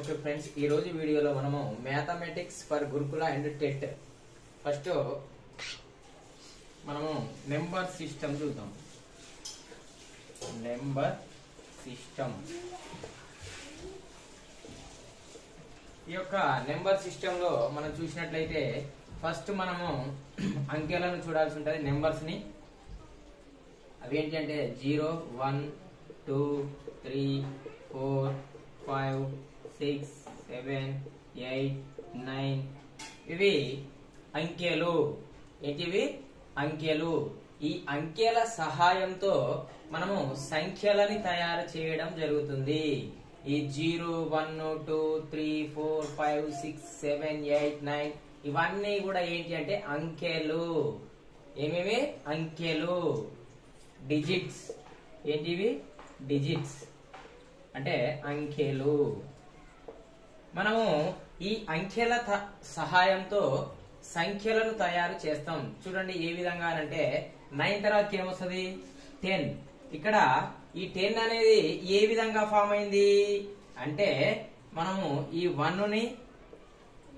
Okay friends ఈ రోజు వీడియోలో మనము mathematics for Gurukula and TET. First మనము నెంబర్ సిస్టమ్ చూద్దాం. Number system. ఈ యొక్క నెంబర్ సిస్టమ్లో మనం చూసినట్లయితే ఫస్ట్ మనము అంకెలను చూడాల్సి ఉంటుంది నెంబర్స్ని. అవేంటి అంటే zero one two three four five six seven eight nine ఇవి అంకెలు. ఏంటివి? అంకెలు. ఈ అంకెల సహాయంతో మనము సంఖ్యలని తయారు చేయడం జరుగుతుంది. ఈ zero one two three four five six seven eight nine ఇవన్నీ కూడా ఏంటి అంటే అంకెలు. ఏమేమి? అంకెలు. డిజిట్స్. ఏంటివి? డిజిట్స్. అంటే అంకెలు. మనము ఈ అంకెల త- సహాయంతో సంఖ్యలను తయారు చేస్తాం. చూడండి ఏ విధంగా అంటే నైన్ తర్వాత ఏమొస్తుంది? టెన్. ఇక్కడ ఈ టెన్ అనేది ఏ విధంగా ఫామ్ అయింది? అంటే మనము ఈ వన్ని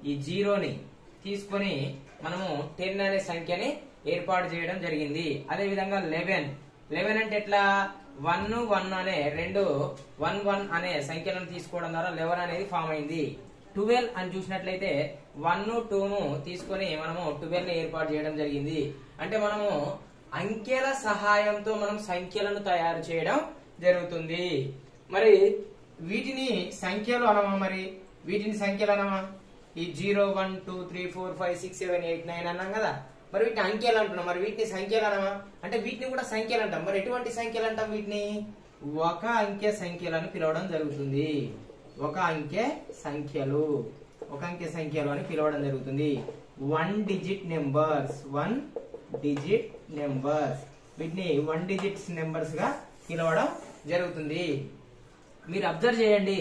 ఈ జీరోని తీసుకొని మనము టెన్ అనే సంఖ్యని ఏర్పాటు చేయడం జరిగింది. అదే విధంగా లెవెన్. లెవెన్ అంటే ఎట్లా? వన్ వన్ అనే రెండు వన్ వన్ అనే సంఖ్యలను తీసుకోవడం ద్వారా లెవెన్ అనేది ఫామ్ అయింది. ట్వెల్వ్ అని చూసినట్లయితే వన్ టూను తీసుకొని మనము ట్వెల్వ్ని ఏర్పాటు చేయడం జరిగింది. అంటే మనము అంకెల సహాయంతో మనం సంఖ్యలను తయారు చేయడం జరుగుతుంది. మరి వీటిని సంఖ్యలు అనమా మరి? వీటిని సంఖ్యలు అనమా? ఈ zero one two three four five six seven eight nine అన్నాం కదా. మరి వీటిని అంకెలు అంటున్నాం మరి వీటిని సంఖ్యలు అనమా అంటే వీటిని కూడా సంఖ్యలు అంటాం మరి ఎటువంటి సంఖ్యలు అంటాం వీటిని? ఒక అంకె సంఖ్యలు అని పిలవడం జరుగుతుంది. ఒక అంకె సంఖ్యలు. ఒక అంకె సంఖ్యలు అని పిలవడం జరుగుతుంది. One digit numbers one digit numbers వీటిని వన్ డిజిట్స్ నెంబర్స్గా పిలవడం జరుగుతుంది. మీరు అబ్జర్వ్ చేయండి.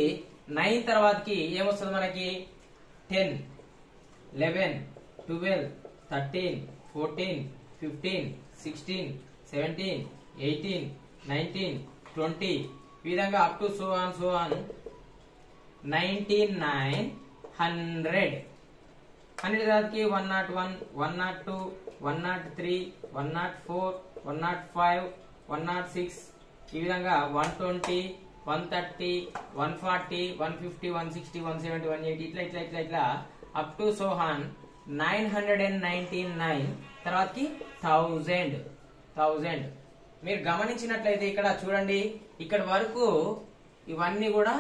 నైన్ తర్వాతకి ఏమొస్తుంది మనకి? Ten eleven twelve thirteen fourteen fifteen sixteen seventeen eighteen nineteen twenty ఈ విధంగా up to so on so on ninety nine hundred. Hundred తర్వాతకి one nought one one nought two one nought three one nought four one nought five one nought six. ఈ విధంగా one twenty one thirty one forty one fifty one sixty one seventy one eighty ఇట్లా ఇట్లా ఇట్లా ఇట్లా up to so on nine hundred and ninety nine. తర్వాతకి thousand. Thousand. మీరు గమనించినట్లయితే ఇక్కడ చూడండి ఇక్కడ వరకు ఇవన్నీ కూడా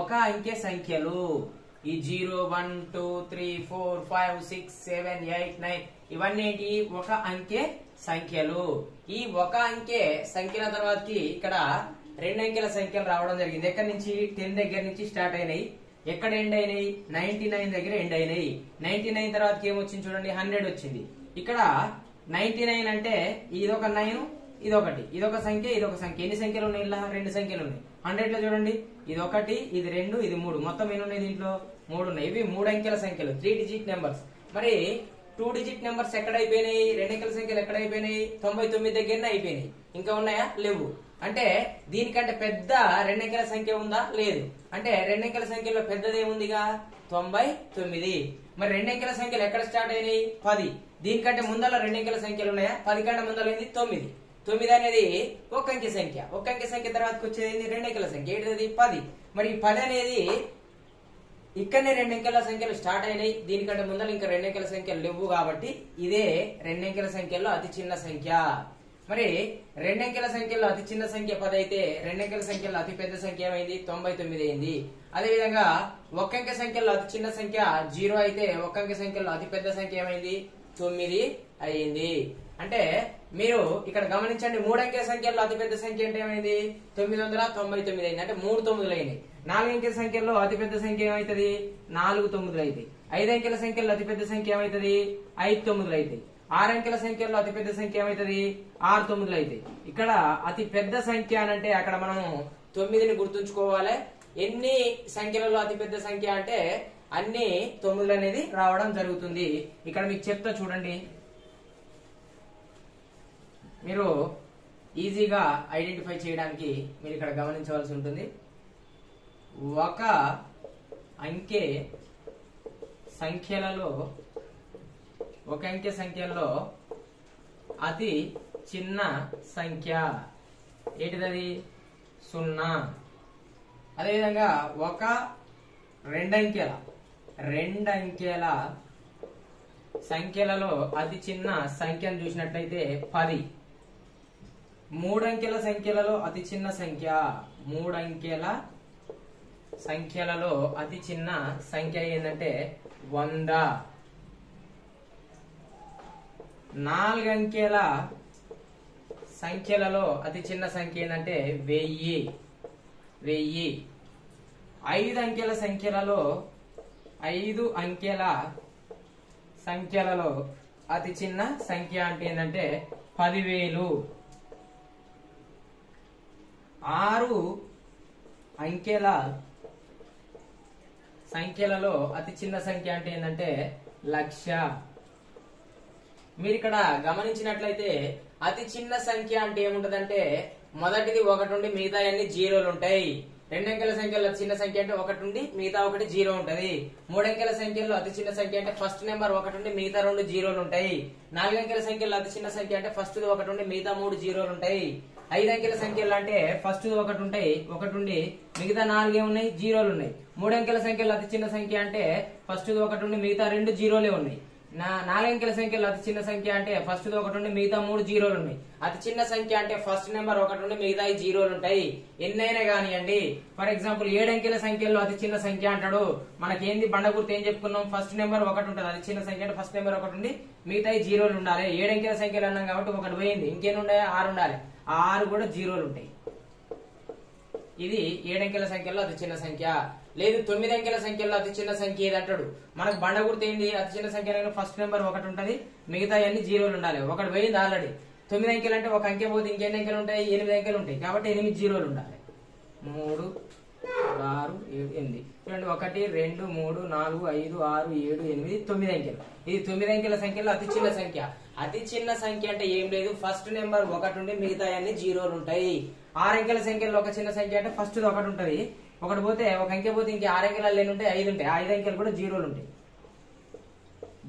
ఒక అంకె సంఖ్యలు. ఈ zero one two three four five six seven eight nine ఇవన్నీ ఏంటి ఒక అంకె సంఖ్యలు. ఈ ఒక అంకె సంఖ్యల తర్వాతకి ఇక్కడ రెండు అంకెల సంఖ్యలు రావడం జరిగింది. ఎక్కడి నుంచి? టెన్ దగ్గర నుంచి స్టార్ట్ అయినాయి. ఎక్కడ ఎండ్ అయినాయి? నైన్టీ నైన్ దగ్గర ఎండ్ అయినాయి. నైన్టీ నైన్ తర్వాత ఏమొచ్చింది చూడండి? హండ్రెడ్ వచ్చింది. ఇక్కడ నైన్టీ నైన్ అంటే ఇదొక నైన్ ఇదొకటి. ఇదొక సంఖ్య ఇదొక సంఖ్య. ఎన్ని సంఖ్యలు ఉన్నాయి ఇలా? రెండు సంఖ్యలు ఉన్నాయి. హండ్రెడ్లో చూడండి. ఇది ఒకటి ఇది రెండు ఇది మూడు. మొత్తం ఎన్ని ఉన్నాయి దీంట్లో? మూడు ఉన్నాయి. ఇవి మూడు అంకెల సంఖ్యలు. త్రీ డిజిట్ నెంబర్స్ మరి టూ డిజిట్ నెంబర్స్ ఎక్కడ అయిపోయినాయి? రెండు అంకెల సంఖ్యలు ఎక్కడ అయిపోయినాయి? తొంభై తొమ్మిది దగ్గర అయిపోయినాయి. ఇంకా ఉన్నాయా? లేవు. అంటే దీనికంటే పెద్ద రెండంకెల సంఖ్య ఉందా? లేదు. అంటే రెండంకెల సంఖ్యలో పెద్దది ఏముందిగా తొంభై తొమ్మిది. మరి రెండంకెల సంఖ్యలు ఎక్కడ స్టార్ట్ అయినాయి? పది. దీనికంటే ముందర రెండంకెల సంఖ్యలు ఉన్నాయా? పది కంటే ముందర ఏంది? తొమ్మిది. తొమ్మిది అనేది ఒక అంకె సంఖ్య. ఒక అంకె సంఖ్య తర్వాతకి వచ్చేది ఏంది? రెండంకెల సంఖ్య. ఏంటిది పది. మరి ఈ పది అనేది ఇక్కడనే రెండంకెల సంఖ్యలు స్టార్ట్ అయినాయి. దీనికంటే ముందర ఇంకా రెండంకెల సంఖ్యలు లేవు కాబట్టి ఇదే రెండంకెల సంఖ్యల్లో సంఖ్యలో అతి చిన్న సంఖ్య. మరి రెండంకెల సంఖ్యలో అతి చిన్న సంఖ్య పది అయితే రెండంకెల సంఖ్యలో అతి పెద్ద సంఖ్య ఏమైంది? తొంభై తొమ్మిది అయింది. అదే విధంగా ఒక సంఖ్యలో అతి చిన్న సంఖ్య జీరో అయితే ఒక సంఖ్యలో అతి పెద్ద సంఖ్య ఏమైంది? తొమ్మిది అయింది. అంటే మీరు ఇక్కడ గమనించండి మూడంకెల సంఖ్యలో అతి పెద్ద సంఖ్య అంటే ఏమైంది? తొమ్మిది వందల తొంభై తొమ్మిది అయింది. అంటే మూడు తొమ్మిదిలు అయినాయి. నాలుగంకెల సంఖ్యలో అతి పెద్ద సంఖ్య ఏమైతుంది? నాలుగు తొమ్మిదిలు అయితే ఐదు అంకెల సంఖ్యలో అతి పెద్ద సంఖ్య ఏమైతుంది? ఐదు తొమ్మిదిలు అయితే ఆరు అంకెల సంఖ్యలో అతి పెద్ద సంఖ్య ఏమైతుంది? ఆరు తొమ్మిదిలు అయితే. ఇక్కడ అతి పెద్ద సంఖ్య అని అంటే అక్కడ మనం తొమ్మిదిని గుర్తుంచుకోవాలి. ఎన్ని సంఖ్యలలో అతి పెద్ద సంఖ్య అంటే అన్ని తొమ్మిదిలు అనేది రావడం జరుగుతుంది. ఇక్కడ మీకు చెప్తా చూడండి. మీరు ఈజీగా ఐడెంటిఫై చేయడానికి మీరు ఇక్కడ గమనించవలసి ఉంటుంది. ఒక అంకె సంఖ్యలలో ఒక అంకె సంఖ్యల్లో అతి చిన్న సంఖ్య. ఏంటిదది? సున్నా. అదేవిధంగా ఒక రెండంకెల రెండంకెల సంఖ్యలలో అతి చిన్న సంఖ్యను చూసినట్లయితే పది. మూడంకెల సంఖ్యలలో అతి చిన్న సంఖ్య మూడంకెల సంఖ్యలలో అతి చిన్న సంఖ్య ఏంటంటే వంద. నాలుగంకెల సంఖ్యలలో అతి చిన్న సంఖ్య ఏంటంటే వెయ్యి. వెయ్యి. ఐదు అంకెల సంఖ్యలలో ఐదు అంకెల సంఖ్యలలో అతి చిన్న సంఖ్య అంటే ఏంటంటే పదివేలు. ఆరు అంకెల సంఖ్యలలో అతి చిన్న సంఖ్య అంటే ఏంటంటే లక్ష. మీరు ఇక్కడ గమనించినట్లయితే అతి చిన్న సంఖ్య అంటే ఏముంటదంటే మొదటిది ఒకటి ఉండి మిగతా అన్ని జీరోలు ఉంటాయి. రెండంకెల సంఖ్యలో అతి చిన్న సంఖ్య అంటే ఒకటి ఉండి మిగతా ఒకటి జీరో ఉంటది. మూడంకెల సంఖ్యలో అతి చిన్న సంఖ్య అంటే ఫస్ట్ నెంబర్ ఒకటి ఉండి మిగతా రెండు జీరోలు ఉంటాయి. నాలుగంకెల సంఖ్యలో అతి చిన్న సంఖ్య అంటే ఫస్ట్ ఒకటి ఉండి మిగతా మూడు జీరోలు ఉంటాయి. ఐదు అంకెల సంఖ్యలు అంటే ఫస్ట్ ఒకటి ఉంటాయి ఒకటి ఉండి మిగతా నాలుగే ఉన్నాయి జీరోలు ఉన్నాయి. మూడంకెల సంఖ్యలో అతి చిన్న సంఖ్య అంటే ఫస్ట్ ఒకటి ఉండి మిగతా రెండు జీరోలే ఉన్నాయి. నా నాలుగంకెల సంఖ్యలో అతి చిన్న సంఖ్య అంటే ఫస్ట్ ఒకటి ఉండి మిగతా మూడు జీరోలు ఉన్నాయి. అతి చిన్న సంఖ్య అంటే ఫస్ట్ నెంబర్ ఒకటి ఉండి మిగతా జీరోలు ఉంటాయి. ఎన్నైనా కానివ్వండి ఫర్ ఎగ్జాంపుల్ ఏడు అంకెల సంఖ్యలో అతి చిన్న సంఖ్య అంటాడు. మనకేంది? బండ గుర్తు ఏం చెప్పుకున్నాం? ఫస్ట్ నెంబర్ ఒకటి ఉంటుంది. అతి చిన్న సంఖ్య అంటే ఫస్ట్ నెంబర్ ఒకటి ఉండి మిగతా జీరోలు ఉండాలి. ఏడు అంకెల సంఖ్యలు అన్నాం కాబట్టి ఒకటి పోయింది. ఇంకేం ఉండాలి? ఆరు ఉండాలి. ఆ ఆరు కూడా జీరోలు ఉంటాయి. ఇది ఏడంకెల సంఖ్యలో అతి చిన్న సంఖ్య. లేదు తొమ్మిది అంకెల సంఖ్యలో అతి చిన్న సంఖ్య ఏది అంటాడు? మనకు బండ గుర్తు ఏంటి అతి చిన్న సంఖ్య ఫస్ట్ నెంబర్ ఒకటి ఉంటుంది. మిగతా అన్ని జీరోలు ఉండాలి. ఒకటి పోయింది ఆల్రెడీ తొమ్మిది అంకెలు అంటే ఒక అంకె పోతే ఇంకెన్ని అంకెలు ఉంటాయి? ఎనిమిది అంకెలు ఉంటాయి. కాబట్టి ఎనిమిది జీరోలు ఉండాలి. మూడు ఆరు ఏడు ఎనిమిది. చూడండి ఒకటి రెండు మూడు నాలుగు ఐదు ఆరు ఏడు ఎనిమిది తొమ్మిది అంకెలు. ఇది తొమ్మిది అంకెల సంఖ్యలో అతి చిన్న సంఖ్య. అతి చిన్న సంఖ్య అంటే ఏం లేదు. ఫస్ట్ నెంబర్ ఒకటి ఉండి మిగతా అన్ని జీరోలు ఉంటాయి. ఆరు అంకెల సంఖ్యలో ఒక చిన్న సంఖ్య అంటే ఫస్ట్ ఒకటి ఉంటది. ఒకటి పోతే ఒక అంకె పోతే ఇంకే ఆరు అంకెలు ఎన్ని ఉంటాయి ఐదు ఉంటాయి. ఆ ఐదు అంకెలు కూడా జీరోలు ఉంటాయి.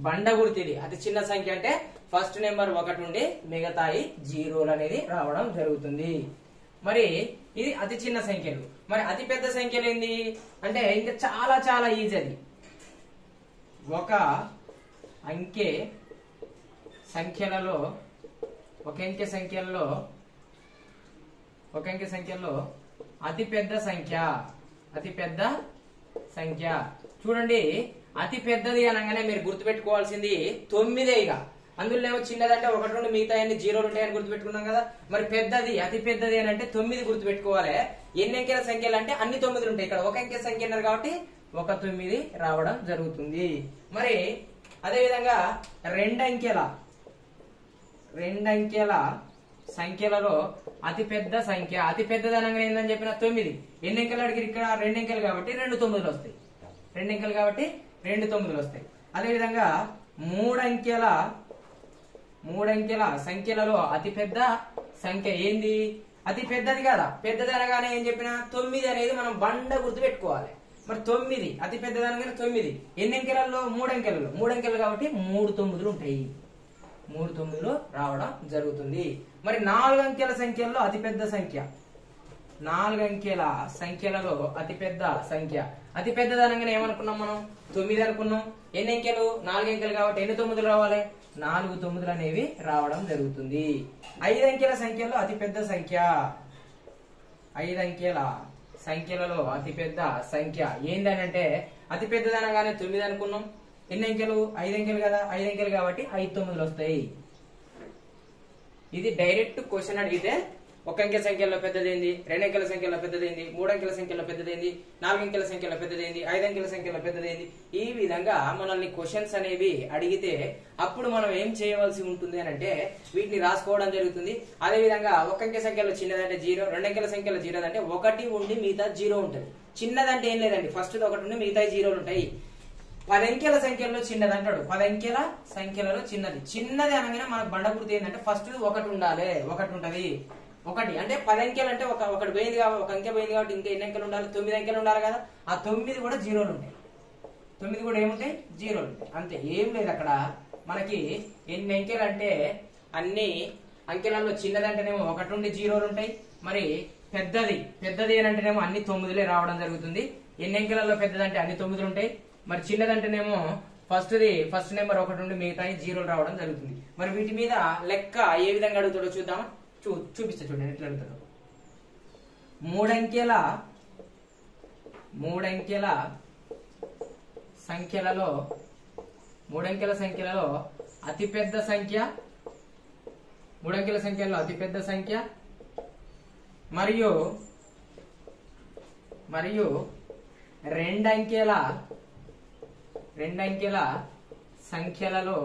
బండ గుర్తిది అతి చిన్న సంఖ్య అంటే ఫస్ట్ నెంబర్ ఒకటి ఉండి మిగతాయి జీరోలు అనేది రావడం జరుగుతుంది. మరి ఇది అతి చిన్న సంఖ్యలు. మరి అతి పెద్ద సంఖ్యలు ఏంది? అంటే ఇంకా చాలా చాలా ఈజీ అది. ఒక అంకె సంఖ్యలలో ఒక అంకె సంఖ్యల్లో ఒక అంకె సంఖ్యలో అతి పెద్ద సంఖ్య. అతి పెద్ద సంఖ్య. చూడండి అతి పెద్దది అనగానే మీరు గుర్తుపెట్టుకోవాల్సింది తొమ్మిదే ఇక. అందులో ఏమో చిన్నదంటే ఒకటి రెండు మిగతా అన్ని జీరోలు ఉంటాయని గుర్తుపెట్టుకున్నాం కదా. మరి పెద్దది అతి పెద్దది అని అంటే తొమ్మిది గుర్తుపెట్టుకోవాలి. ఎన్ని అంకెల సంఖ్యలు అంటే అన్ని తొమ్మిది ఉంటాయి. ఇక్కడ ఒక అంకె సంఖ్య అన్నారు కాబట్టి ఒక తొమ్మిది రావడం జరుగుతుంది. మరి అదే విధంగా రెండంకెల రెండంకెల సంఖ్యలలో అతిపెద్ద సంఖ్య అతి అనగా ఏందని చెప్పిన తొమ్మిది. ఎన్ని ఎంకలు అడిగి ఇక్కడ రెండు ఎంకలు కాబట్టి రెండు తొమ్మిదిలు వస్తాయి. రెండు ఎంకలు కాబట్టి రెండు తొమ్మిదిలు వస్తాయి. అదేవిధంగా మూడంకెల మూడంకెల సంఖ్యలలో అతిపెద్ద సంఖ్య ఏంది? అతి పెద్దది కదా. పెద్దది అనగానే ఏం చెప్పిన తొమ్మిది అనేది మనం బండ గుర్తు పెట్టుకోవాలి. మరి తొమ్మిది అతి పెద్దది అనగానే తొమ్మిది. ఎన్ని అంకెలలో మూడు అంకెలలో మూడు అంకెలు కాబట్టి మూడు తొమ్మిదిలు ఉంటాయి. మూడు తొమ్మిదిలో రావడం జరుగుతుంది. మరి నాలుగు అంకెల సంఖ్యల్లో అతిపెద్ద సంఖ్య. నాలుగు అంకెల సంఖ్యలలో అతిపెద్ద సంఖ్య. అతి అనగానే ఏమనుకున్నాం మనం? తొమ్మిది అనుకున్నాం. ఎన్ని అంకెలు? నాలుగు అంకెలు కాబట్టి ఎన్ని తొమ్మిదిలు రావాలి? నాలుగు తొమ్మిదిలు అనేవి రావడం జరుగుతుంది. ఐదు అంకెల సంఖ్యలో అతిపెద్ద సంఖ్య. ఐదు అంకెల సంఖ్యలలో అతిపెద్ద సంఖ్య. ఏందని అంటే అనగానే తొమ్మిది అనుకున్నాం. ఎన్ని అంకెలు ఐదు అంకెలు కదా? ఐదు అంకెలు కాబట్టి ఐదు తొమ్మిదిలు వస్తాయి. ఇది డైరెక్ట్ క్వశ్చన్ అడిగితే ఒక అంకెల సంఖ్యలో పెద్దదేంది రెండు అంకెల సంఖ్యలో పెద్దదేంది మూడు అంకెల సంఖ్యలో పెద్దదేంది నాలుగు అంకెల సంఖ్యలో పెద్దదేంది ఐదు అంకెల సంఖ్యలో పెద్దదేంది. ఈ విధంగా మనల్ని క్వశ్చన్స్ అనేవి అడిగితే అప్పుడు మనం ఏం చేయవలసి ఉంటుంది అని అంటే వీటిని రాసుకోవడం జరుగుతుంది. అదే విధంగా ఒక అంకెల సంఖ్యలో చిన్నదంటే జీరో రెండు అంకెల సంఖ్యలో జీరో అంటే ఒకటి ఉండి మిగతా జీరో ఉంటుంది. చిన్నదంటే ఏం లేదండి. ఫస్ట్ ఒకటి ఉండి మిగతా జీరోలు ఉంటాయి. పది అంకెల సంఖ్యలో చిన్నది అంటాడు. పది అంకెల సంఖ్యలలో చిన్నది. చిన్నది అనగానే మనకు బండ గుర్తు ఏంటంటే ఫస్ట్ ఒకటి ఉండాలి. ఒకటి ఉంటది. ఒకటి. అంటే పది అంకెలు అంటే ఒక ఒకటి పోయింది కాబట్టి ఒక అంకె పోయింది కాబట్టి ఇంకా ఎన్ని అంకెలు ఉండాలి? తొమ్మిది అంకెలు ఉండాలి కదా. ఆ తొమ్మిది కూడా జీరోలు ఉంటాయి. తొమ్మిది కూడా ఏముంటాయి? జీరోలు ఉంటాయి. అంతే. ఏం లేదు అక్కడ. మనకి ఎన్ని అంకెలు అంటే అన్ని అంకెలలో చిన్నదంటేనేమో ఒకటి నుండి జీరోలు ఉంటాయి. మరి పెద్దది. పెద్దది అని అంటేనేమో అన్ని తొమ్మిదిలే రావడం జరుగుతుంది. ఎన్ని అంకెలలో పెద్దదంటే అన్ని తొమ్మిదిలు ఉంటాయి. మరి చిన్నదంటేనేమో ఫస్ట్ది ఫస్ట్ నెంబర్ ఒకటి నుండి మిగతా జీరోలు రావడం జరుగుతుంది. మరి వీటి మీద లెక్క ఏ విధంగా అడుగుతాడో చూద్దామా? చూ చూపిస్తా చూడండి ఎట్లా అడుగుతాడు. మూడంకెల మూడంకెల సంఖ్యలలో మూడంకెల సంఖ్యలలో అతిపెద్ద సంఖ్య మూడంకెల సంఖ్యలో అతిపెద్ద సంఖ్య మరియు మరియు రెండంకెల రెండంకెల సంఖ్యలలో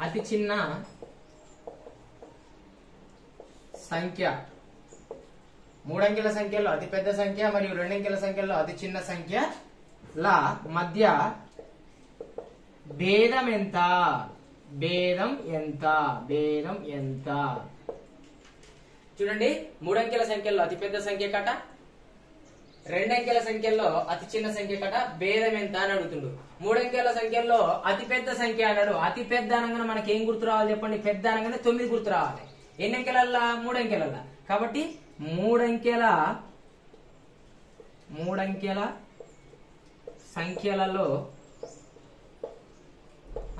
అతి చిన్న సంఖ్య. మూడంకెల సంఖ్యలో అతి పెద్ద సంఖ్య మరియు రెండంకెల సంఖ్యలో అతి చిన్న సంఖ్య ల మధ్య భేదం ఎంత? భేదం ఎంత? భేదం ఎంత? చూడండి మూడంకెల సంఖ్యలో అతి పెద్ద సంఖ్య కట రెండంకెల సంఖ్యల్లో అతి చిన్న సంఖ్య కట భేదం ఎంత అని అడుగుతుండు. మూడంకెల సంఖ్యల్లో అతి పెద్ద సంఖ్య అన్నాడు అతి పెద్ద అనగానే మనకి ఏం గుర్తు రావాలి చెప్పండి? పెద్ద అనగానే తొమ్మిది గుర్తు రావాలి. ఎన్ని అంకెలల్లా మూడంకెలల్లా. కాబట్టి మూడంకెల మూడంకెల సంఖ్యలలో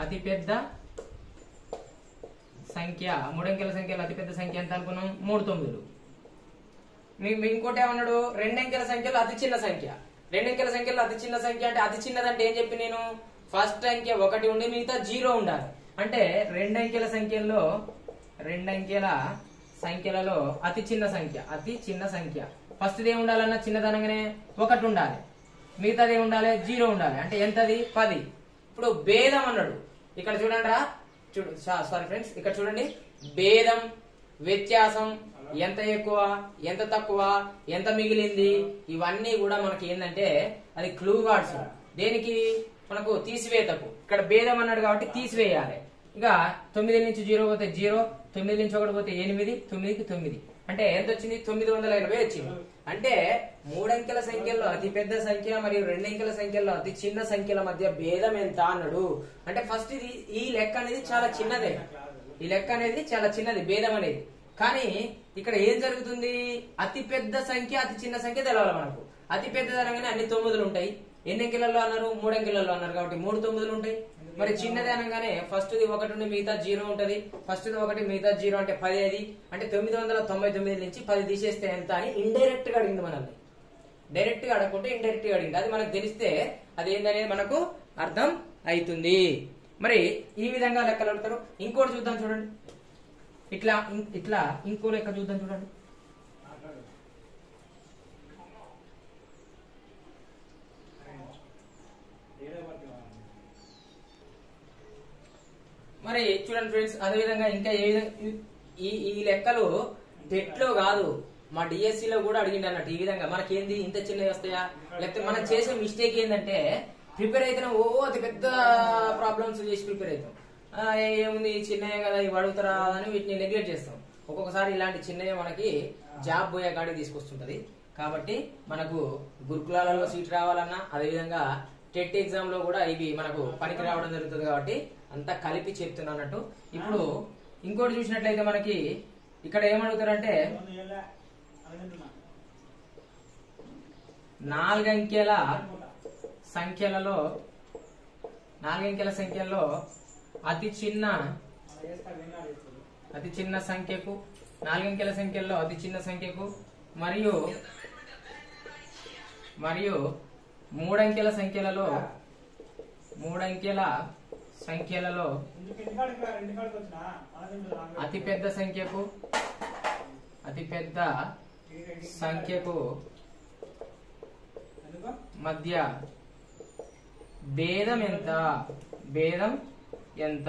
అతి పెద్ద సంఖ్య మూడంకెల సంఖ్యలో అతిపెద్ద సంఖ్య ఎంత అనుకున్నాం? మూడు తొమ్మిదిలు ఇంకోటి ఏమన్నాడు? రెండంకెల సంఖ్యలో అతి చిన్న సంఖ్య. రెండంకెల సంఖ్యలో అతి చిన్న సంఖ్య అంటే అతి చిన్నదంటే ఏం చెప్పి నేను? ఫస్ట్ అంకె ఒకటి ఉండి మిగతా జీరో ఉండాలి. అంటే రెండంకెల సంఖ్యల్లో రెండంకెల సంఖ్యలలో అతి చిన్న సంఖ్య అతి చిన్న సంఖ్య. ఫస్ట్ ఏమి ఉండాలన్నా చిన్నదనగానే ఒకటి ఉండాలి. మిగతాది ఏం ఉండాలి? జీరో ఉండాలి. అంటే ఎంతది? పది. ఇప్పుడు భేదం అన్నాడు. ఇక్కడ చూడండి రా చూడు సారీ ఫ్రెండ్స్ ఇక్కడ చూడండి. భేదం వ్యత్యాసం ఎంత ఎక్కువ ఎంత తక్కువ ఎంత మిగిలింది? ఇవన్నీ కూడా మనకి ఏంటంటే అది క్లూ వర్డ్స్ దేనికి? మనకు తీసివేతకు. ఇక్కడ భేదం అన్నాడు కాబట్టి తీసివేయాలి. ఇక తొమ్మిది నుంచి జీరో పోతే జీరో తొమ్మిది నుంచి ఒకటి పోతే ఎనిమిది తొమ్మిదికి తొమ్మిది. అంటే ఎంత వచ్చింది? తొమ్మిది వందల ఎనభై వచ్చింది. అంటే మూడంకెల సంఖ్యల్లో అతి పెద్ద సంఖ్య మరియు రెండంకెల సంఖ్యల్లో అతి చిన్న సంఖ్యల మధ్య భేదం ఎంత అన్నాడు. అంటే ఫస్ట్ ఇది ఈ లెక్క అనేది చాలా చిన్నదే. ఈ లెక్క అనేది చాలా చిన్నది భేదం అనేది. కానీ ఇక్కడ ఏం జరుగుతుంది? అతి పెద్ద సంఖ్య అతి చిన్న సంఖ్య తెలవాలి మనకు. అతి పెద్ద అనగానే అన్ని తొమ్మిదిలు ఉంటాయి. ఎన్ని అంకెలలో అన్నారు? మూడు అంకెలలో అన్నారు కాబట్టి మూడు తొమ్మిదిలు ఉంటాయి. మరి చిన్నది అనగానే ఫస్ట్ ది ఒకటి ఉండి మిగతా జీరో ఉంటది. ఫస్ట్ ది ఒకటి మిగతా జీరో అంటే పది అది. అంటే తొమ్మిది వందల తొంభై తొమ్మిది నుంచి పది తీసేస్తే ఎంత అని ఇండైరెక్ట్గా అడిగింది మనల్ని. డైరెక్ట్గా అడగకుంటే ఇండైరెక్ట్గా అడిగింది. అది మనకు తెలిస్తే అది ఏందనేది మనకు అర్థం అవుతుంది. మరి ఈ విధంగా లెక్కలు అడుగుతారు ఇంకోటి చూద్దాం చూడండి. ఇట్లా ఇట్లా ఇంకో లెక్క చూద్దాం చూడండి. మరి చూడండి ఫ్రెండ్స్ అదేవిధంగా ఇంకా ఏ విధంగా ఈ ఈ లెక్కలు టెట్లో కాదు. మా డిఎస్సి లో కూడా అడిగిండు అన్నట్టు ఈ విధంగా. మనకేంది? ఇంత చిన్నవి వస్తాయా లేకపోతే మనం చేసే మిస్టేక్ ఏంటంటే ప్రిపేర్ అయితే ఓ అతి పెద్ద ప్రాబ్లమ్స్ చేసి ప్రిపేర్ అవుతాం ఏముంది చిన్నయ్య కదా ఇవి అడుగుతారా అని వీటిని నెగ్లెక్ట్ చేస్తాం. ఒక్కొక్కసారి ఇలాంటి చిన్నయ్య మనకి జాబ్ పోయే కాడికి తీసుకొస్తుంటది. కాబట్టి మనకు గురుకులాలలో సీట్ రావాలన్నా అదేవిధంగా టెట్ ఎగ్జామ్లో కూడా ఇవి మనకు పనికి రావడం జరుగుతుంది కాబట్టి అంతా కలిపి చెప్తున్నా అన్నట్టు. ఇప్పుడు ఇంకోటి చూసినట్లయితే మనకి ఇక్కడ ఏమడుగుతారంటే నాలుగంకెల సంఖ్యలలో నాలుగంకెల సంఖ్యలో అతి చిన్న అతి చిన్న సంఖ్యకు నాలుగంకెల సంఖ్యల్లో అతి చిన్న సంఖ్యకు మరియు మరియు మూడంకెల సంఖ్యలలో మూడంకెల సంఖ్యలలో అతి పెద్ద సంఖ్యకు అతి పెద్ద సంఖ్యకు మధ్య భేదం ఎంత? భేదం ఎంత?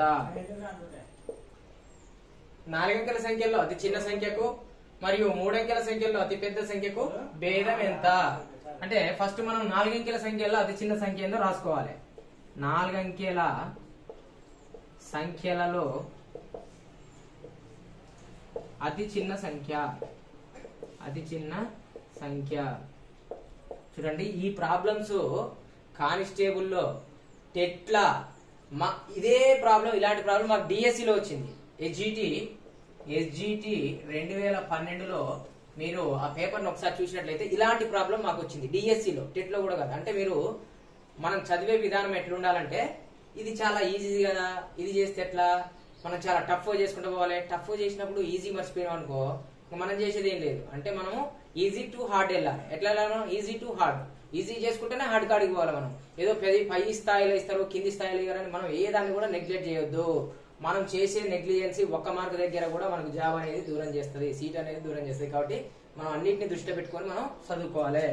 నాలుగంకెల సంఖ్యలో అతి చిన్న సంఖ్యకు మరియు మూడంకెల సంఖ్యలో అతి పెద్ద సంఖ్యకు భేదం ఎంత? అంటే ఫస్ట్ మనం నాలుగంకెల సంఖ్యలో అతి చిన్న సంఖ్య ఏందో రాసుకోవాలి. నాలుగంకెల సంఖ్యలలో అతి చిన్న సంఖ్య అతి చిన్న సంఖ్య. చూడండి ఈ ప్రాబ్లమ్స్ కానిస్టేబుల్లో టెట్లా మా ఇదే ప్రాబ్లం ఇలాంటి ప్రాబ్లం మాకు డిఎస్సిలో వచ్చింది. ఎస్జిటి ఎస్జిటి రెండు వేల పన్నెండులో మీరు ఆ పేపర్ని ఒకసారి చూసినట్లయితే ఇలాంటి ప్రాబ్లం మాకు వచ్చింది డిఎస్సిలో టెట్లో కూడా కదా. అంటే మీరు మనం చదివే విధానం ఎట్లా ఉండాలంటే ఇది చాలా ఈజీ కదా ఇది చేస్తే ఎట్లా? మనం చాలా టఫ్ చేసుకుంటూ పోవాలి. టఫ్ చేసినప్పుడు ఈజీ మర్చిపోయాం అనుకో మనం చేసేది ఏం లేదు. అంటే మనం ఈజీ టు హార్డ్ వెళ్ళాలి. ఎట్లా వెళ్ళాలి ఈజీ టు హార్డ్ ఈజీ చేసుకుంటేనే హార్డ్ కాడికి పోవాలి మనం. ఏదో పెద్ద పై స్థాయిలో ఇస్తారు కింది స్థాయిలో ఇవ్వాలని మనం ఏ దాన్ని కూడా నెగ్లెక్ట్ చేయొద్దు. మనం చేసే నెగ్లిజెన్సీ ఒక్క మార్క్ దగ్గర కూడా మనకు జాబ్ అనేది దూరం చేస్తుంది సీట్ అనేది దూరం చేస్తుంది. కాబట్టి మనం అన్నింటిని దృష్టిలో పెట్టుకొని మనం చదువుకోవాలి.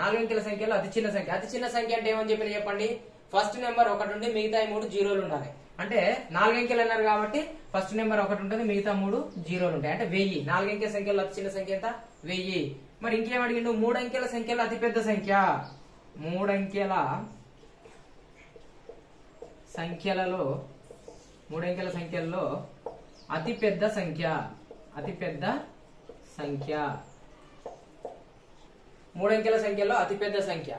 నాలుగంకెల సంఖ్యలో అతి చిన్న సంఖ్య. అతి చిన్న సంఖ్య అంటే ఏమని చెప్పి చెప్పండి? ఫస్ట్ నెంబర్ ఒకటి ఉండి మిగతా ఈ మూడు జీరోలు ఉండాలి. అంటే నాలుగంకెలు అన్నారు కాబట్టి ఫస్ట్ నెంబర్ ఒకటి ఉంటుంది మిగతా మూడు జీరోలు ఉంటాయి. అంటే వెయ్యి. నాలుగంకెల సంఖ్యలో అతి చిన్న సంఖ్య ఎంత? వెయ్యి. మరి ఇంకేం అడిగిండు? మూడు అంకెల సంఖ్యలో అతిపెద్ద సంఖ్య. మూడు అంకెల సంఖ్యలలో మూడు అంకెల సంఖ్యల్లో అతిపెద్ద సంఖ్య. అతిపెద్ద సంఖ్య. మూడంకెల సంఖ్యలో అతిపెద్ద సంఖ్య.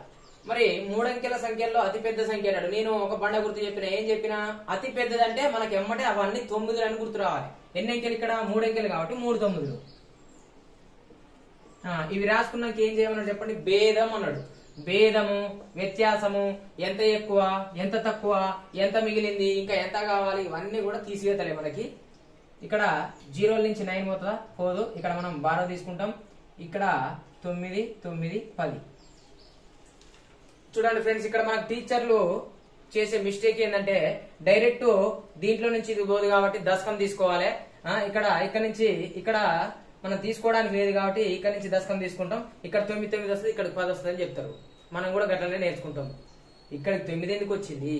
మరి మూడంకెల సంఖ్యలో అతిపెద్ద సంఖ్య అన్నాడు నేను ఒక బండ గుర్తు చెప్పిన. ఏం చెప్పినా? అతి పెద్దదంటే మనకి ఎమ్మటే అవన్నీ తొమ్మిది అని గుర్తు రావాలి. ఎన్ని అంకెలు ఇక్కడ? మూడంకెలు కాబట్టి మూడు తొమ్మిదిలు. ఇవి రాసుకున్నాక ఏం చేయమన్నాడు చెప్పండి? భేదం అన్నాడు. భేదము వ్యత్యాసము ఎంత ఎక్కువ ఎంత తక్కువ ఎంత మిగిలింది ఇంకా ఎంత కావాలి ఇవన్నీ కూడా తీసివేతలే మనకి. ఇక్కడ జీరో నుంచి నైన్ పోతుందా? పోదు. ఇక్కడ మనం బారో తీసుకుంటాం. ఇక్కడ తొమ్మిది తొమ్మిది పది. చూడండి ఫ్రెండ్స్ ఇక్కడ మనకు టీచర్లు చేసే మిస్టేక్ ఏంటంటే డైరెక్ట్ దీంట్లో నుంచి ఇది పోదు కాబట్టి దశకం తీసుకోవాలి. ఇక్కడ ఇక్కడ నుంచి ఇక్కడ మనం తీసుకోవడానికి లేదు కాబట్టి ఇక్కడ నుంచి దశకం తీసుకుంటాం. ఇక్కడ తొమ్మిది తొమ్మిది వస్తుంది ఇక్కడ పది వస్తుంది అని చెప్తారు. మనం కూడా గట్లనే నేర్చుకుంటాం. ఇక్కడికి తొమ్మిది ఎందుకు వచ్చింది?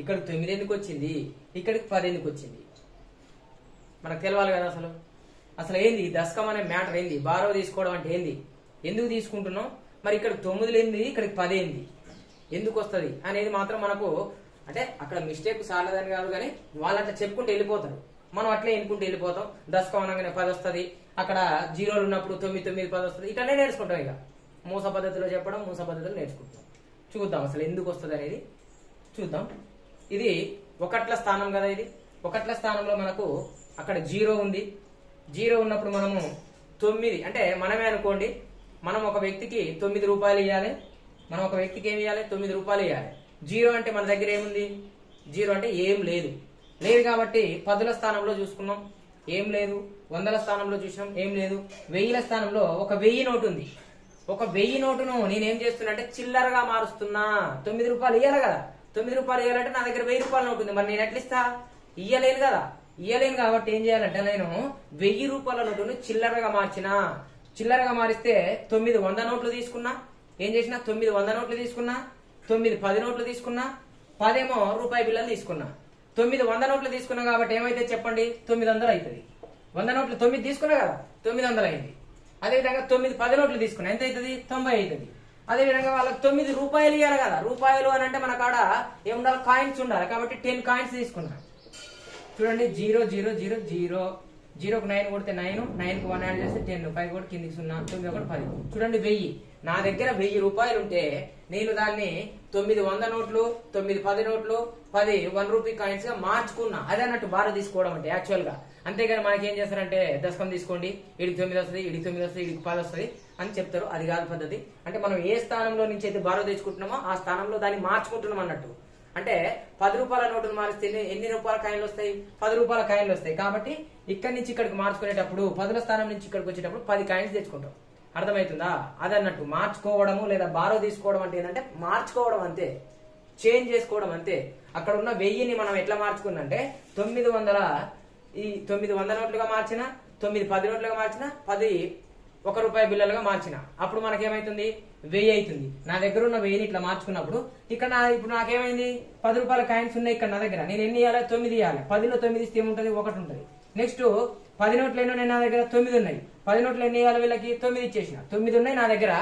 ఇక్కడికి తొమ్మిది ఎందుకు వచ్చింది? ఇక్కడికి పది ఎందుకు వచ్చింది? మనకు తెలవాలి కదా అసలు? అసలు ఏంది? దశకం అనే మ్యాటర్ ఏంది? బారో తీసుకోవడం అంటే ఏంది? ఎందుకు తీసుకుంటున్నాం? మరి ఇక్కడ తొమ్మిది ఏంది? ఇక్కడికి పది ఏంది? ఎందుకు వస్తుంది? అనేది మాత్రం మనకు అంటే అక్కడ మిస్టేక్ సాలదని కాదు కానీ వాళ్ళంటే చెప్పుకుంటూ వెళ్ళిపోతారు. మనం అట్లే ఎన్నుకుంటూ వెళ్ళిపోతాం. దశకం అనగానే పది వస్తుంది. అక్కడ జీరోలు ఉన్నప్పుడు తొమ్మిది తొమ్మిది పది వస్తుంది. ఇట్లనే నేర్చుకుంటాం ఇక. మూస పద్ధతిలో చెప్పడం మూస పద్ధతిలో నేర్చుకుంటాం. చూద్దాం అసలు ఎందుకు వస్తుంది అనేది చూద్దాం. ఇది ఒకట్ల స్థానం కదా ఇది. ఒకట్ల స్థానంలో మనకు అక్కడ జీరో ఉంది. జీరో ఉన్నప్పుడు మనము తొమ్మిది అంటే మనమే అనుకోండి మనం ఒక వ్యక్తికి తొమ్మిది రూపాయలు ఇవ్వాలి మనం ఒక వ్యక్తికి ఏమి ఇవ్వాలి తొమ్మిది రూపాయలు ఇవ్వాలి జీరో అంటే మన దగ్గర ఏముంది? జీరో అంటే ఏం లేదు. లేదు కాబట్టి పదుల స్థానంలో చూసుకున్నాం. ఏం లేదు. వందల స్థానంలో చూసినాం ఏం లేదు. వెయ్యిల స్థానంలో ఒక వెయ్యి నోటు ఉంది. ఒక వెయ్యి నోటును నేనేం చేస్తున్నా అంటే చిల్లరగా మారుస్తున్నా. తొమ్మిది రూపాయలు ఇయ్యాలి కదా. తొమ్మిది రూపాయలు ఇవ్వాలంటే నా దగ్గర వెయ్యి రూపాయలు నోటు ఉంది. మరి నేను ఎట్లిస్తా ఇయ్యలేను కదా. ఇయ్యలేను కాబట్టి ఏం చేయాలంటే నేను వెయ్యి రూపాయల నోటును చిల్లరగా మార్చిన. చిల్లరగా మారిస్తే తొమ్మిది వంద నోట్లు తీసుకున్నా. ఏం చేసినా? తొమ్మిది వంద నోట్లు తీసుకున్నా. తొమ్మిది పది నోట్లు తీసుకున్నా. పదేమో రూపాయి బిల్లలు తీసుకున్నా. తొమ్మిది వంద నోట్లు తీసుకున్నా కాబట్టి ఏమైతే చెప్పండి? తొమ్మిది వందలు అవుతుంది. వంద నోట్లు తొమ్మిది తీసుకున్నా కదా? తొమ్మిది వందలు అయింది అదేవిధంగా తొమ్మిది పది నోట్లు తీసుకున్నా ఎంత అవుతుంది? తొంభై అవుతుంది. అదేవిధంగా వాళ్ళకి తొమ్మిది రూపాయలు ఇవ్వాలి కదా? రూపాయలు అని అంటే మన కాడ ఏముండాలి కాయిన్స్ ఉండాలి. కాబట్టి టెన్ కాయిన్స్ తీసుకున్నా. చూడండి జీరో జీరో జీరో జీరో. జీరోకి నైన్ కొడితే నైన్ నైన్కి వన్ యాడ్ చేస్తే టెన్. ఫైవ్ కూడా కిందికి సున్నా తొమ్మిది ఒకటి పది. చూడండి వెయ్యి. నా దగ్గర వెయ్యి రూపాయలు ఉంటే నేను దాన్ని తొమ్మిది వంద నోట్లు తొమ్మిది పది నోట్లు పది వన్ రూపీ కాయిన్స్గా మార్చుకున్నా. అదే అన్నట్టు బార తీసుకోవడం అంటే యాక్చువల్గా. అంతేగాని మనకి ఏం చేస్తారంటే దశకం తీసుకోండి ఇడికి తొమ్మిది వస్తుంది ఇడికి తొమ్మిది వస్తుంది ఇడికి పది వస్తుంది అని చెప్తారు. అది కాదు పద్ధతి. అంటే మనం ఏ స్థానంలో నుంచి అయితే బారో తెచ్చుకుంటున్నామో ఆ స్థానంలో దాన్ని మార్చుకుంటున్నాం అన్నట్టు. అంటే పది రూపాయల నోటును మారిస్తే ఎన్ని- రూపాయల కాయిన్లు వస్తాయి? పది రూపాయల కాయిన్లు వస్తాయి. కాబట్టి ఇక్కడి నుంచి ఇక్కడికి మార్చుకునేటప్పుడు పదుల స్థానం నుంచి ఇక్కడికి వచ్చేటప్పుడు పది కాయిన్స్ తెచ్చుకుంటాం. అర్థమవుతుందా? అదన్నట్టు మార్చుకోవడము లేదా బారో తీసుకోవడం అంటే ఏంటంటే మార్చుకోవడం అంతే. చేంజ్ చేసుకోవడం అంతే. అక్కడ ఉన్న వెయ్యిని మనం ఎట్లా మార్చుకుందంటే తొమ్మిది వందల ఈ తొమ్మిది వంద నోట్లుగా మార్చిన తొమ్మిది పది నోట్లుగా మార్చిన పది ఒక రూపాయి బిల్లలుగా మార్చిన. అప్పుడు మనకేమైతుంది? వెయ్యి అవుతుంది నా దగ్గర ఉన్న వెయ్యిని ఇట్లా మార్చుకున్నప్పుడు ఇక్కడ నా ఇప్పుడు నాకేమైంది? పది రూపాయల కాయిన్స్ ఉన్నాయి ఇక్కడ నా దగ్గర. నేను ఎన్ని ఇవ్వాలి తొమ్మిది ఇవ్వాలి పదిలో తొమ్మిది ఇస్తే ఏముంటది? ఒకటి ఉంటుంది. నెక్స్ట్ పది నోట్లు ఎన్నో నా దగ్గర తొమ్మిది ఉన్నాయి. పది నోట్లు ఎన్ని ఇవ్వాలి వీళ్ళకి? తొమ్మిది ఇచ్చేసిన. తొమ్మిది ఉన్నాయి నా దగ్గర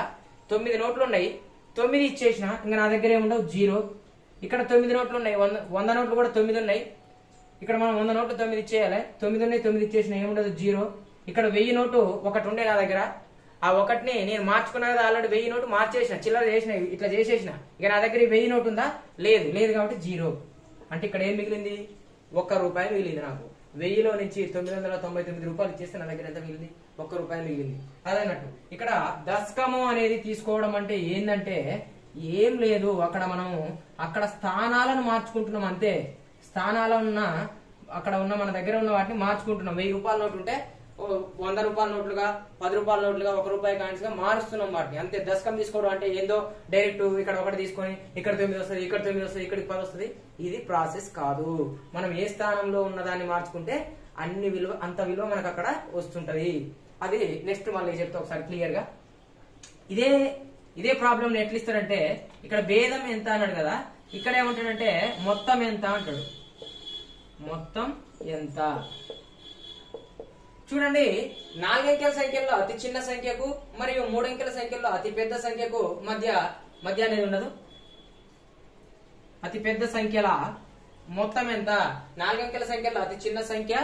తొమ్మిది నోట్లు ఉన్నాయి. తొమ్మిది ఇచ్చేసిన ఇంకా నా దగ్గర ఏముండవు? జీరో. ఇక్కడ తొమ్మిది నోట్లు ఉన్నాయి. వంద వంద నోట్లు కూడా తొమ్మిది ఉన్నాయి. ఇక్కడ మనం వంద నోట్లు తొమ్మిది ఇచ్చేయాలి. తొమ్మిది ఉన్నాయి తొమ్మిది ఇచ్చేసిన ఏముండదు? జీరో. ఇక్కడ వెయ్యి నోటు ఒకటి ఉండే నా దగ్గర. ఆ ఒకటిని నేను మార్చుకున్నా కదా ఆల్రెడీ వెయ్యి నోటు మార్చేసిన చిల్లర చేసిన ఇట్లా చేసేసిన. ఇక నా దగ్గర వెయ్యి నోటు ఉందా? లేదు. లేదు కాబట్టి జీరో. అంటే ఇక్కడ ఏం మిగిలింది? ఒక్క రూపాయి మిగిలింది నాకు. వెయ్యిలో నుంచి తొమ్మిది వందల తొంభై తొమ్మిది రూపాయలు ఇచ్చేస్తే నా దగ్గర ఎంత మిగిలింది? ఒక్క రూపాయి మిగిలింది. అదన్నట్టు. ఇక్కడ దశకము అనేది తీసుకోవడం అంటే ఏంటంటే ఏం లేదు. అక్కడ మనము అక్కడ స్థానాలను మార్చుకుంటున్నాం అంతే. స్థానాల ఉన్న అక్కడ ఉన్న మన దగ్గర ఉన్న వాటిని మార్చుకుంటున్నాం. వెయ్యి రూపాయల నోటు ఉంటే వంద రూపాయల నోట్లుగా పది రూపాయల నోట్లుగా ఒక రూపాయి కాయిన్స్గా మారుస్తున్నాం వాటిని. అంతే దశకం తీసుకోవడం అంటే ఏందో డైరెక్ట్ ఇక్కడ ఒకటి తీసుకొని ఇక్కడ తొమ్మిది వస్తుంది ఇక్కడ తొమ్మిది వస్తుంది ఇక్కడికి పది వస్తుంది. ఇది ప్రాసెస్ కాదు. మనం ఏ స్థానంలో ఉన్న దాన్ని మార్చుకుంటే అన్ని విలువ అంత విలువ మనకు అక్కడ వస్తుంటది. అది నెక్స్ట్ మళ్ళీ చెప్తా ఒకసారి క్లియర్గా ఇదే ఇదే ప్రాబ్లం ఎట్లా ఇస్తాడంటే ఇక్కడ భేదం ఎంత అన్నాడు కదా ఇక్కడ ఏమంటాడంటే మొత్తం ఎంత అంటాడు. మొత్తం ఎంత? చూడండి నాలుగంకెల సంఖ్యలో అతి చిన్న సంఖ్యకు మరియు మూడంకెల సంఖ్యలో అతి పెద్ద సంఖ్యకు మధ్య మధ్య అనేది ఉండదు. అతి పెద్ద సంఖ్యల మొత్తం ఎంత? నాలుగంకెల సంఖ్యలో అతి చిన్న సంఖ్య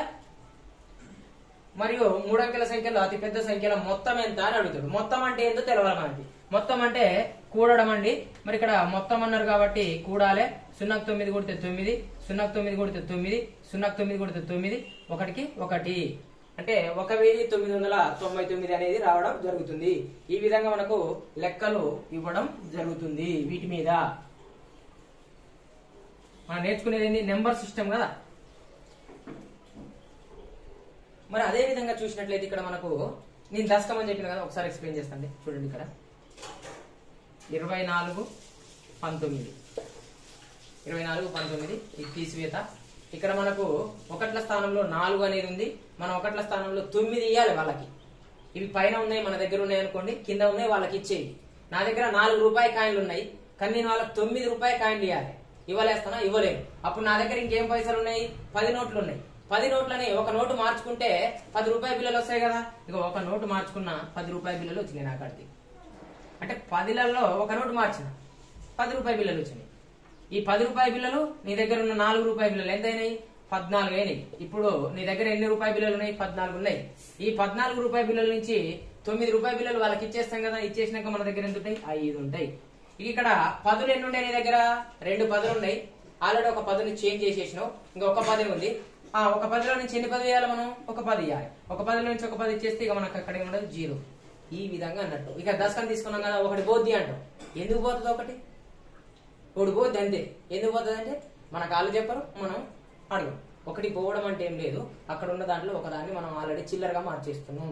మరియు మూడంకెల సంఖ్యలో అతి పెద్ద సంఖ్యల మొత్తం ఎంత అని అడుగుతాడు. మొత్తం అంటే ఏందో తెలవాలి మనకి. మొత్తం అంటే కూడడం అండి. మరి ఇక్కడ మొత్తం అన్నారు కాబట్టి కూడాలే. సున్నాకు తొమ్మిది కొడితే తొమ్మిది. సున్నాకు తొమ్మిది కొడితే తొమ్మిది సున్నాకు తొమ్మిది కొడితే తొమ్మిది ఒకటికి ఒకటి. అంటే ఒక వెయ్యి తొమ్మిది వందల తొంభై తొమ్మిది అనేది రావడం జరుగుతుంది. ఈ విధంగా మనకు లెక్కలు ఇవ్వడం జరుగుతుంది వీటి మీద. మనం నేర్చుకునేది నెంబర్ సిస్టమ్ కదా. మరి అదే విధంగా చూసినట్లయితే ఇక్కడ మనకు నేను దశకం అని చెప్పిన కదా ఒకసారి ఎక్స్ప్లెయిన్ చేస్తాను. చూడండి ఇక్కడ. ఇరవై నాలుగు పంతొమ్మిది. ఇరవై నాలుగు పంతొమ్మిది ఇది తీసివేత. ఇక్కడ మనకు ఒకట్ల స్థానంలో నాలుగు అనేది ఉంది. మనం ఒకట్ల స్థానంలో తొమ్మిది ఇవ్వాలి వాళ్ళకి. ఇవి పైన ఉన్నాయి మన దగ్గర ఉన్నాయి అనుకోండి కింద ఉన్నాయి వాళ్ళకి ఇచ్చేయి. నా దగ్గర నాలుగు రూపాయి కాయిన్లు ఉన్నాయి కానీ నేను వాళ్ళకి తొమ్మిది రూపాయి కాయిన్లు ఇవ్వాలి ఇవ్వలేస్తానా ఇవ్వలేను అప్పుడు నా దగ్గర ఇంకేం పైసలు ఉన్నాయి? పది నోట్లు ఉన్నాయి. పది నోట్లని ఒక నోటు మార్చుకుంటే పది రూపాయి బిల్లలు వస్తాయి కదా. ఇక ఒక నోటు మార్చుకున్న పది రూపాయి బిల్లలు వచ్చినాయి నా కాడికి. అంటే పదిలలో ఒక నోటు మార్చిన పది రూపాయి బిల్లలు వచ్చినాయి. ఈ పది రూపాయి బిల్లలు నీ దగ్గర ఉన్న నాలుగు రూపాయి బిల్లలు ఎంత అయినాయి పద్నాలుగు అయినాయి. ఇప్పుడు నీ దగ్గర ఎన్ని రూపాయి బిల్లలు ఉన్నాయి? పద్నాలుగు ఉన్నాయి. ఈ పద్నాలుగు రూపాయి బిల్లల నుంచి తొమ్మిది రూపాయి బిల్లలు వాళ్ళకి ఇచ్చేస్తాం కదా. ఇచ్చేసినాక మన దగ్గర ఎంత ఉంటాయి? ఐదు ఉంటాయి. ఇక ఇక్కడ పదులు ఎన్ని ఉన్నాయి నీ దగ్గర? రెండు పదులు ఉన్నాయి. ఆల్రెడీ ఒక పదుని చేంజ్ చేసేసినావు. ఇంకా ఒక పది ఉంది. ఆ ఒక పదిలో నుంచి ఎన్ని పది వేయాలి మనం? ఒక పది ఇవ్వాలి ఒక పదిలో నుంచి ఒక పది ఇచ్చేస్తే ఇక మనకు అక్కడ ఉండదు. జీరో. ఈ విధంగా అన్నట్టు. ఇక దశకం తీసుకున్నాం కదా ఒకటి పోద్ది అంటాం. ఎందుకు పోతుంది ఒకటి? ఒకటి పోద్ది అంతే. ఎందుకు పోతుంది అంటే మన కాళ్ళు చెప్పరు మనం అడగం. ఒకటి పోవడం అంటే ఏం లేదు. అక్కడ ఉన్న దాంట్లో ఒకదాన్ని మనం ఆల్రెడీ చిల్లరగా మార్చేస్తున్నాం.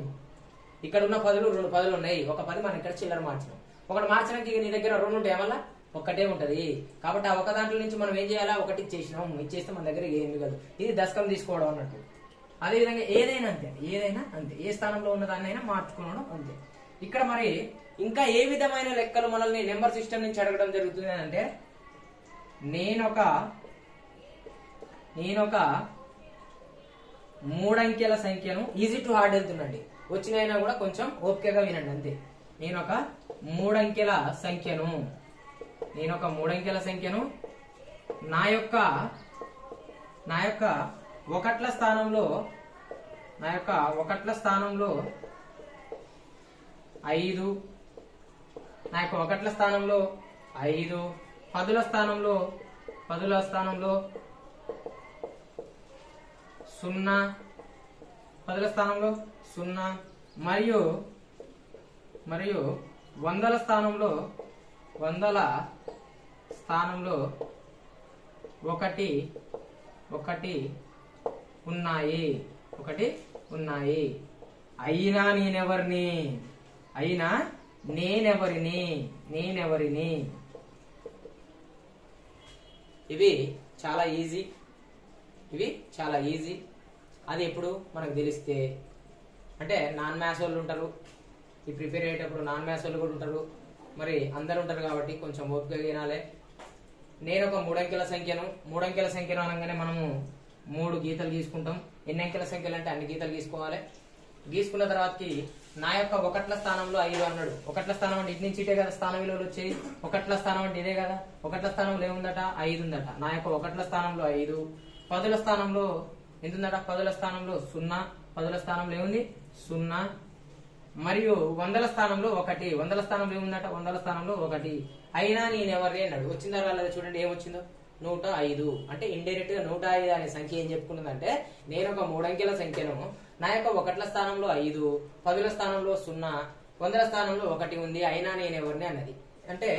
ఇక్కడ ఉన్న పదులు రెండు పదులు ఉన్నాయి. ఒక పది మనం ఇక్కడ చిల్లర మార్చినాం. ఒకటి మార్చడానికి ఇక నీ దగ్గర రెండు ఉంటాయి మళ్ళా? ఒక్కటే ఉంటది. కాబట్టి ఆ ఒక దాంట్లో నుంచి మనం ఏం చేయాలా? ఒకటి ఇచ్చేసినాం. ఇచ్చేస్తే మన దగ్గర ఏం కాదు ఇది దశకం తీసుకోవడం అన్నట్టు. అదేవిధంగా ఏదైనా అంతే. ఏదైనా అంతే. ఏ స్థానంలో ఉన్న దాన్నైనా మార్చుకోవడం అంతే. ఇక్కడ మరి ఇంకా ఏ విధమైన లెక్కలు మనల్ని నెంబర్ సిస్టమ్ నుంచి అడగడం జరుగుతుంది అంటే నేనొక నేనొక మూడంకెల సంఖ్యను ఈజీ టు హార్డ్ వెళ్తుండండి వచ్చినైనా కూడా కొంచెం ఓపికగా వినండి అంతే. నేను ఒక మూడంకెల సంఖ్యను నేను ఒక మూడంకెల సంఖ్యను నా యొక్క నా యొక్క ఒకట్ల స్థానంలో నా యొక్క ఒకట్ల స్థానంలో ఐదు నా యొక్క ఒకట్ల స్థానంలో ఐదు పదుల స్థానంలో పదుల స్థానంలో సున్నా పదుల స్థానంలో సున్నా మరియు మరియు వందల స్థానంలో వందల స్థానంలో ఒకటి ఒకటి ఉన్నాయి ఒకటి ఉన్నాయి. అయినా నేనెవరిని? అయినా నేనెవరిని? నేనెవరిని? ఇవి చాలా ఈజీ ఇవి చాలా ఈజీ అది ఎప్పుడు మనకు తెలిస్తే అంటే నాన్ మ్యాథ్స్ వాళ్ళు ఉంటారు. ఈ ప్రిపేర్ అయ్యేటప్పుడు నాన్ మ్యాథ్స్ వాళ్ళు కూడా ఉంటారు. మరి అందరు ఉంటారు కాబట్టి కొంచెం ఓపిక వినాలి. నేను ఒక మూడంకెల సంఖ్యను మూడంకెల సంఖ్యను అనగానే మనము మూడు గీతలు గీసుకుంటాం. ఎన్ని అంకెల సంఖ్యలు అంటే అన్ని గీతలు గీసుకోవాలి. గీసుకున్న తర్వాతకి నా యొక్క ఒకట్ల స్థానంలో ఐదు అన్నాడు. ఒకట్ల స్థానం అంటే ఇటు నుంచి ఇటే కదా స్థాన విలువలు వచ్చాయి ఒకట్ల స్థానం అంటే ఇదే కదా? ఒకట్ల స్థానంలో ఏముందట ఐదు ఉందట నా యొక్క ఒకట్ల స్థానంలో ఐదు. పదుల స్థానంలో ఎంత ఉందట పదుల స్థానంలో సున్నా. పదుల స్థానంలో ఏముంది సున్నా. మరియు వందల స్థానంలో ఒకటి. వందల స్థానంలో ఏముందట వందల స్థానంలో ఒకటి. అయినా నేను ఎవరిని అన్నాడు. వచ్చిందా రాలేదా చూడండి ఏమొచ్చిందో? నూట ఐదు. అంటే ఇండైరెక్ట్గా నూట ఐదు అనే సంఖ్య ఏం చెప్పుకున్నదంటే నేను ఒక మూడంకెల సంఖ్యను నా యొక్క ఒకట్ల స్థానంలో ఐదు పదుల స్థానంలో సున్నా వందల స్థానంలో ఒకటి ఉంది అయినా నేను ఎవరిని అన్నది. అంటే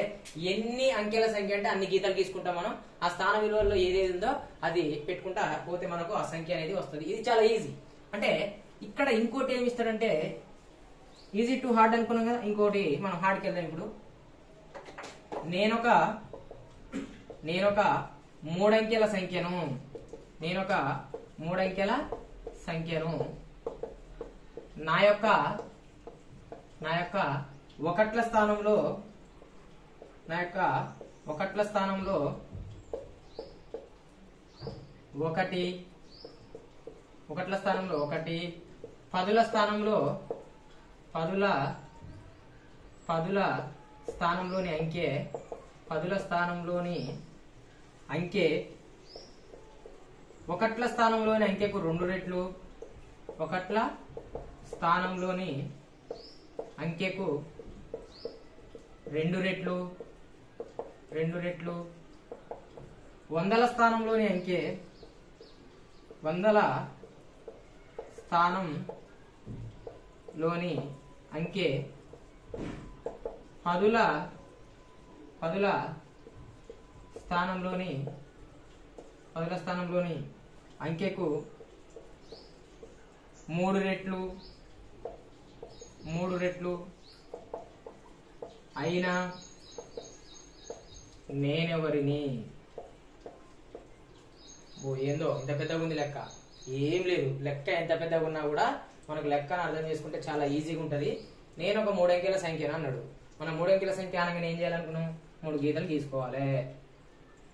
ఎన్ని అంకెల సంఖ్య అంటే అన్ని గీతలు గీసుకుంటాం మనం ఆ స్థాన విలువల్లో ఏదేది ఉందో అది పెట్టుకుంటా పోతే మనకు ఆ సంఖ్య అనేది వస్తుంది. ఇది చాలా ఈజీ అంటే ఇక్కడ ఇంకోటి ఏమి ఇస్తాడంటే ఈజీ టు హార్డ్ అనుకున్నాం కదా ఇంకోటి మనం హార్డ్కి వెళ్దాం ఇప్పుడు. నేనొక నేనొక మూడంకెల సంఖ్యను నేనొక మూడంకెల సంఖ్యను నా యొక్క నా యొక్క ఒకట్ల స్థానంలో నా యొక్క ఒకట్ల స్థానంలో ఒకటి ఒకట్ల స్థానంలో ఒకటి పదుల స్థానంలో పదుల పదుల స్థానంలోని అంకె పదుల స్థానంలోని అంకె ఒకట్ల స్థానంలోని అంకెకు రెండు రెట్లు ఒకట్ల స్థానంలోని అంకెకు రెండు రెట్లు రెండు రెట్లు. వందల స్థానంలోని అంకె వందల స్థానంలోని అంకె పదుల పదుల స్థానంలోని పదుల స్థానంలోని అంకెకు మూడు రెట్లు. మూడు రెట్లు. అయినా నేనెవరిని? ఓ ఏందో ఇంత పెద్దగా ఉంది లెక్క. ఏం లేదు. లెక్క ఎంత పెద్దగా ఉన్నా కూడా మనకు లెక్కను అర్థం చేసుకుంటే చాలా ఈజీగా ఉంటుంది. నేను ఒక మూడంకెల సంఖ్యను అన్నాడు. మనం మూడంకెల సంఖ్య అనగానే ఏం చేయాలనుకున్నాం? మూడు గీతలు గీసుకోవాలి.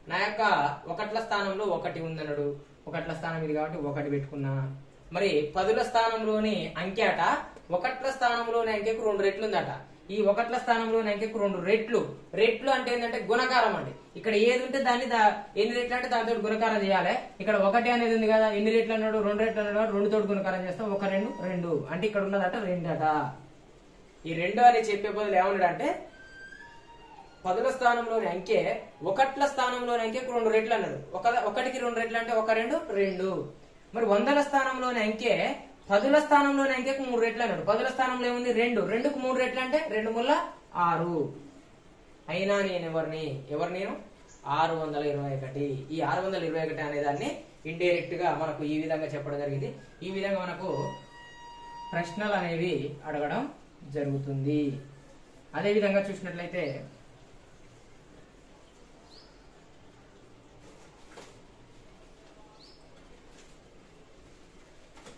నా యొక్క ఒకట్ల స్థానంలో ఒకటి ఉందన్నాడు. ఒకట్ల స్థానం ఇది కాబట్టి ఒకటి పెట్టుకున్నా. మరి పదుల స్థానంలోని అంకె అట ఒకట్ల స్థానంలో అంకెకు రెండు రెట్లు ఉందట ఈ ఒకట్ల స్థానంలో అంకెకు రెండు రెట్లు. రెట్లు అంటే ఏంటంటే గుణకారం అండి. ఇక్కడ ఏది ఉంటే దాన్ని దా- ఎన్ని రెట్లు అంటే దానితో గుణకారం చేయాలి. ఇక్కడ ఒకటి అనేది ఉంది కదా ఎన్ని రెట్లు అన్నాడు? రెండు రెట్లు అన్నాడు రెండు తోటి గుణకారం చేస్తాం. ఒక రెండు రెండు. అంటే ఇక్కడ ఉన్నదట రెండట. ఈ రెండు అని చెప్పే బదులు ఏమన్నాడంటే పదుల స్థానంలోని అంకె ఒకట్ల స్థానంలోని అంకెకు రెండు రెట్లు అన్నాడు. ఒక ఒకటికి రెండు రెట్లు అంటే ఒక రెండు రెండు. మరి వందల స్థానంలోని అంకె పదుల స్థానంలో అంకెకు మూడు రెట్లు అన్నాడు. పదుల స్థానంలో ఏముంది? రెండు. రెండుకు మూడు రెట్లు అంటే రెండు ముళ్ళ ఆరు. అయినా నేను ఎవరిని? ఎవరు నేను? ఆరు వందల ఇరవై ఒకటి. ఈ ఆరు వందల ఇరవై ఒకటి అనే దాన్ని ఇండైరెక్ట్గా మనకు ఈ విధంగా చెప్పడం జరిగింది. ఈ విధంగా మనకు ప్రశ్నలు అనేవి అడగడం జరుగుతుంది. అదే విధంగా చూసినట్లయితే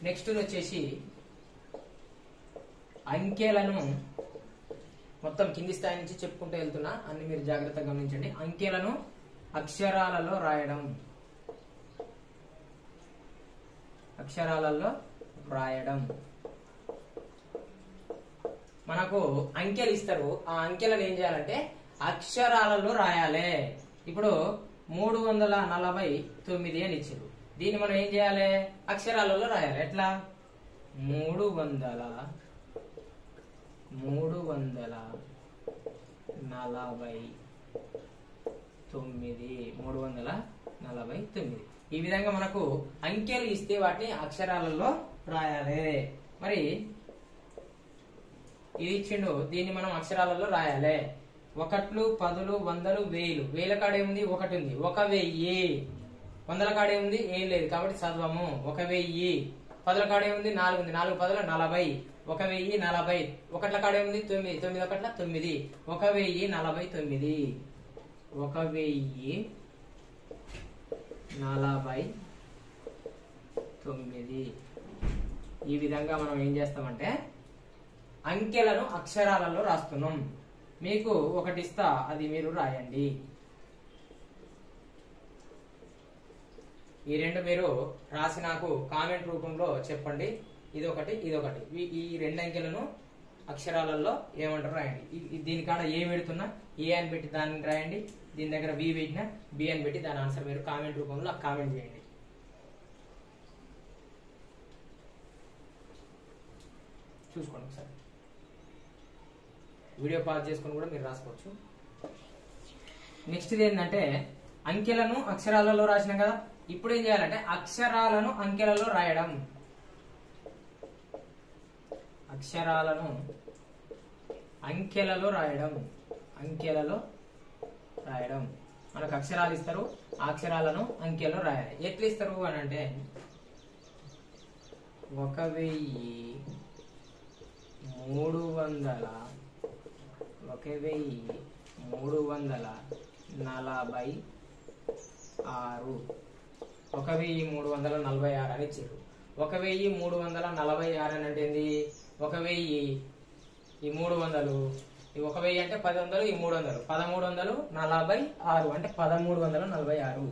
నెక్స్ట్ వచ్చేసి అంకెలను మొత్తం కింది స్థాయి నుంచి చెప్పుకుంటూ వెళ్తున్నా. అన్ని మీరు జాగ్రత్తగా గమనించండి. అంకెలను అక్షరాలలో రాయడం. అక్షరాలలో రాయడం. మనకు అంకెలు ఇస్తారు. ఆ అంకెలను ఏం చేయాలంటే అక్షరాలలో రాయాలి. ఇప్పుడు మూడు వందల నలభై తొమ్మిది అని ఇచ్చారు. దీన్ని మనం ఏం చేయాలి? అక్షరాలలో రాయాలి. ఎట్లా? మూడు వందల మూడు వందల నలభై తొమ్మిది మూడు వందల నలభై తొమ్మిది. ఈ విధంగా మనకు అంకెలు ఇస్తే వాటిని అక్షరాలలో రాయాలి. మరి ఇది ఇచ్చిండు దీన్ని మనం అక్షరాలలో రాయాలి. ఒకట్లు పదులు వందలు వేలు. వేల కాడ ఏముంది? ఒకటి ఉంది. ఒక వెయ్యి. వందల కాడ ఉంది ఏం లేదు కాబట్టి చదవము ఒక వెయ్యి. పదుల కాడే ఉంది నాలుగు ఉంది. నాలుగు పదుల నలభై. ఒక వెయ్యి నలభై. ఒకట్ల కాడ ఉంది తొమ్మిది. తొమ్మిది ఒకట్ల తొమ్మిది. ఒక వెయ్యి నలభై తొమ్మిది. ఒక వెయ్యి నలభై తొమ్మిది. ఈ విధంగా మనం ఏం చేస్తామంటే అంకెలను అక్షరాలలో రాస్తున్నాం. మీకు ఒకటి ఇస్తా అది మీరు రాయండి. ఈ రెండు మీరు రాసి నాకు కామెంట్ రూపంలో చెప్పండి. ఇదొకటి ఇదొకటి. ఇది ఒకటి ఈ- రెండు అంకెలను అక్షరాలలో ఏమంటారు రాయండి. దీనికాడ ఏ పెడుతున్నా ఏ అని పెట్టి దాన్ని రాయండి. దీని దగ్గర బి పెట్టినా బి అని పెట్టి దాని ఆన్సర్ మీరు కామెంట్ రూపంలో కామెంట్ చేయండి. చూసుకోండి ఒకసారి. వీడియో పాజ్ చేసుకుని కూడా మీరు రాసుకోవచ్చు. నెక్స్ట్ ఇది ఏంటంటే అంకెలను అక్షరాలలో రాసినాం కదా ఇప్పుడు ఏం చేయాలంటే అక్షరాలను అంకెలలో రాయడం. అక్షరాలను అంకెలలో రాయడం. అంకెలలో రాయడం. మనకు అక్షరాలు ఇస్తారు అక్షరాలను అంకెలో రాయాలి. ఎట్లా ఇస్తారు అని అంటే ఒక వెయ్యి మూడు వందల ఒక వెయ్యి మూడు వందల నలభై ఆరు. ఒక వెయ్యి మూడు వందల నలభై ఆరు అని ఇచ్చారు. ఒక వెయ్యి మూడు వందల నలభై ఆరు అని అంటే ఏంది? ఒక వెయ్యి ఈ మూడు వందలు ఈ ఒక వెయ్యి అంటే పది వందలు ఈ మూడు వందలు. పదమూడు వందలు నలభై ఆరు అంటే పదమూడు వందల నలభై ఆరు.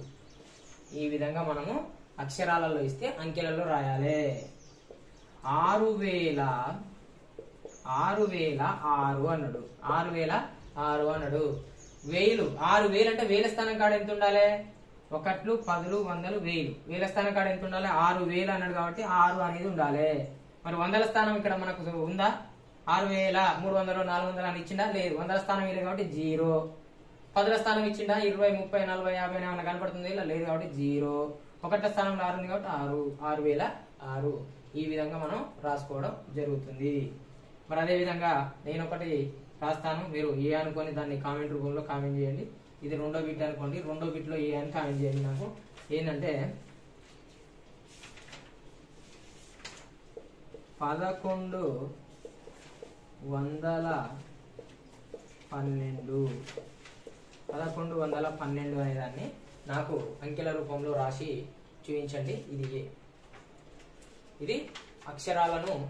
ఈ విధంగా మనము అక్షరాలలో ఇస్తే అంకెలలో రాయాలి. ఆరు వేల ఆరు వేల ఆరు అన్నాడు. ఆరు వేల ఆరు అన్నాడు. వేలు ఆరు వేలు అంటే వేల స్థానం కాడ ఎంత ఉండాలి? ఒకట్లు పదులు వందలు వేలు. వేల స్థానం కాడ ఎంత ఉండాలి? ఆరు వేలు అన్నాడు కాబట్టి ఆరు అనేది ఉండాలి. మరి వందల స్థానం ఇక్కడ మనకు ఉందా? ఆరు వేల మూడు వందలు నాలుగు వందలు అని ఇచ్చిందా? లేదు. వందల స్థానం లేదు కాబట్టి జీరో. పదుల స్థానం ఇచ్చిందా? ఇరవై ముప్పై నలభై యాభై ఏమైనా కనపడుతుంది? ఇలా లేదు కాబట్టి జీరో. ఒకట స్థానంలో ఆరు ఉంది కాబట్టి ఆరు. ఆరు వేల ఆరు. ఈ విధంగా మనం రాసుకోవడం జరుగుతుంది. మరి అదే విధంగా నేను ఒకటి రాస్తాను. మీరు ఏ అనుకొని దాన్ని కామెంట్ రూపంలో కామెంట్ చేయండి. ఇది రెండో బిట్ అనుకోండి. రెండో బిట్లో ఏ అని కామెంట్ చేయండి నాకు ఏంటంటే పదకొండు వందల పన్నెండు. పదకొండు వందల పన్నెండు అనే దాన్ని నాకు అంకెల రూపంలో రాసి చూపించండి. ఇది ఏ? ఇది అక్షరాలను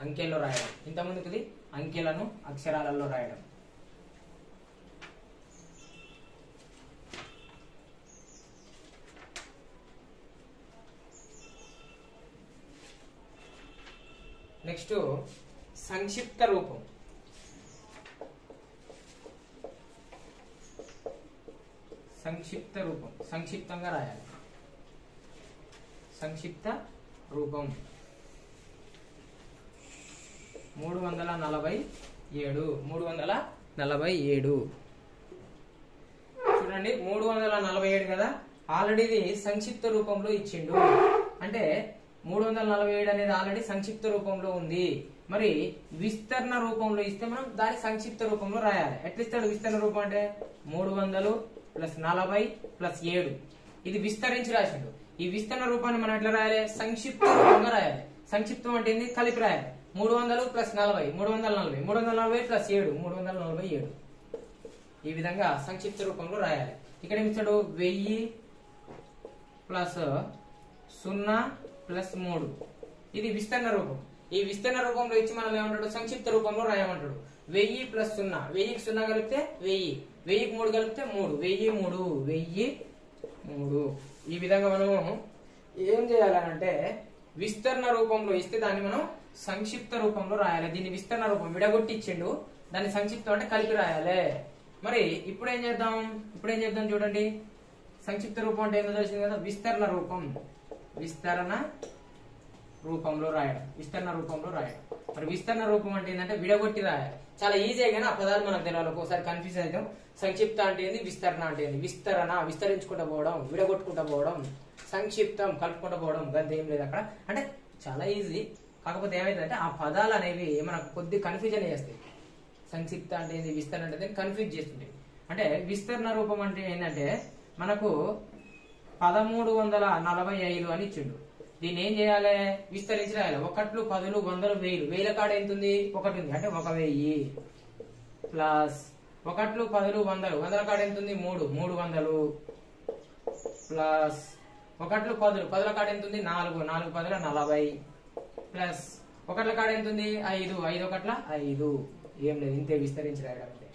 అంకెల్లో రాయడం. ఇంతకుముందుకు ఇది అంకెలను అక్షరాలలో రాయడం. నెక్స్ట్ సంక్షిప్త రూపం. సంక్షిప్త రూపం. సంక్షిప్తంగా రాయాలి. సంక్షిప్త రూపం. మూడు వందల నలభై ఏడు. మూడు వందల నలభై ఏడు. చూడండి మూడు వందల నలభై ఏడు కదా? ఆల్రెడీ సంక్షిప్త రూపంలో ఇచ్చిండు. అంటే మూడు వందల నలభై ఏడు అనేది ఆల్రెడీ సంక్షిప్త రూపంలో ఉంది. మరి విస్తరణ రూపంలో ఇస్తే మనం దాని సంక్షిప్త రూపంలో రాయాలి. ఎట్లా ఇస్తాడు విస్తరణ రూపం అంటే? మూడు వందలు ప్లస్ నలభై ప్లస్ ఏడు. ఇది విస్తరించి రాసిండు. ఈ విస్తరణ రూపాన్ని మనం ఎట్లా రాయాలి? సంక్షిప్త రూపంగా రాయాలి. సంక్షిప్తం అంటే ఏంది? కలిపి రాయాలి. మూడు వందలు ప్లస్ నలభై మూడు వందల నలభై మూడు వందల నలభై ప్లస్ ఏడు మూడు వందల నలభై ఏడు. ఈ విధంగా సంక్షిప్త రూపంలో రాయాలి. ఇక్కడ ఏమిస్తాడు వెయ్యి ప్లస్ సున్నా ప్లస్ మూడు. ఇది విస్తరణ రూపం. ఈ విస్తరణ రూపంలో ఇచ్చి మనం ఏమంటాడు? సంక్షిప్త రూపంలో రాయమంటాడు. వెయ్యి ప్లస్ సున్నా. వెయ్యికి సున్నా కలిపితే వెయ్యి. వెయ్యికి మూడు కలిపితే మూడు. వెయ్యి మూడు. వెయ్యి మూడు. ఈ విధంగా మనము ఏం చేయాలనంటే విస్తరణ రూపంలో ఇస్తే దాన్ని మనం సంక్షిప్త రూపంలో రాయాలి. దీన్ని విస్తరణ రూపం. విడగొట్టి ఇచ్చిండు దాన్ని సంక్షిప్తం అంటే కలిపి రాయాలి. మరి ఇప్పుడు ఏం చేద్దాం? ఇప్పుడు ఏం చేద్దాం చూడండి. సంక్షిప్త రూపం అంటే ఏందో తెలిసింది కదా? విస్తరణ రూపం. విస్తరణ రూపంలో రాయడం. విస్తరణ రూపంలో రాయడం. మరి విస్తరణ రూపం అంటే ఏంటంటే విడగొట్టి రాయాలి. చాలా ఈజీ కానీ ఆ పదాలు మనకు తెలియాలి ఒక్కోసారి కన్ఫ్యూజ్ అవుతాం. సంక్షిప్త అంటే ఏంది? విస్తరణ అంటే ఏంది? విస్తరణ విస్తరించుకుంటూ పోవడం విడగొట్టుకుంటూ పోవడం సంక్షిప్తం కలుపుకుంటూ పోవడం గంత ఏం లేదు అక్కడ. అంటే చాలా ఈజీ కాకపోతే ఏమైందంటే ఆ పదాలు అనేవి మనకు కొద్ది కన్ఫ్యూజన్ చేస్తాయి. సంక్షిప్త అంటే ఏంది? విస్తరణ అంటే కన్ఫ్యూజ్ చేస్తుంది అంటే విస్తరణ రూపం అంటే ఏంటంటే మనకు పదమూడు వందల నలభై ఐదు అని ఇచ్చిండు. దీన్ని ఏం చేయాలి? విస్తరించి రాయాలి. ఒకట్లు పదులు వందలు వేలు. వేల కాడ ఎంత ఉంది ఒకటి ఉంది. అంటే ఒక వెయ్యి. ప్లస్ ఒకట్లు పదులు వందలు. వందల కాడ ఎంత ఉంది మూడు. మూడు వందలు. ప్లస్ ఒకట్లు పదులు. పదుల కాడ ఎంత ఉంది నాలుగు. నాలుగు పదుల నలభై. ప్లస్ ఒకట్ల కాడ ఎంత ఉంది ఐదు. ఐదు ఒకట్ల ఐదు. ఏం లేదు. ఇంతే విస్తరించి రాయడం అంటే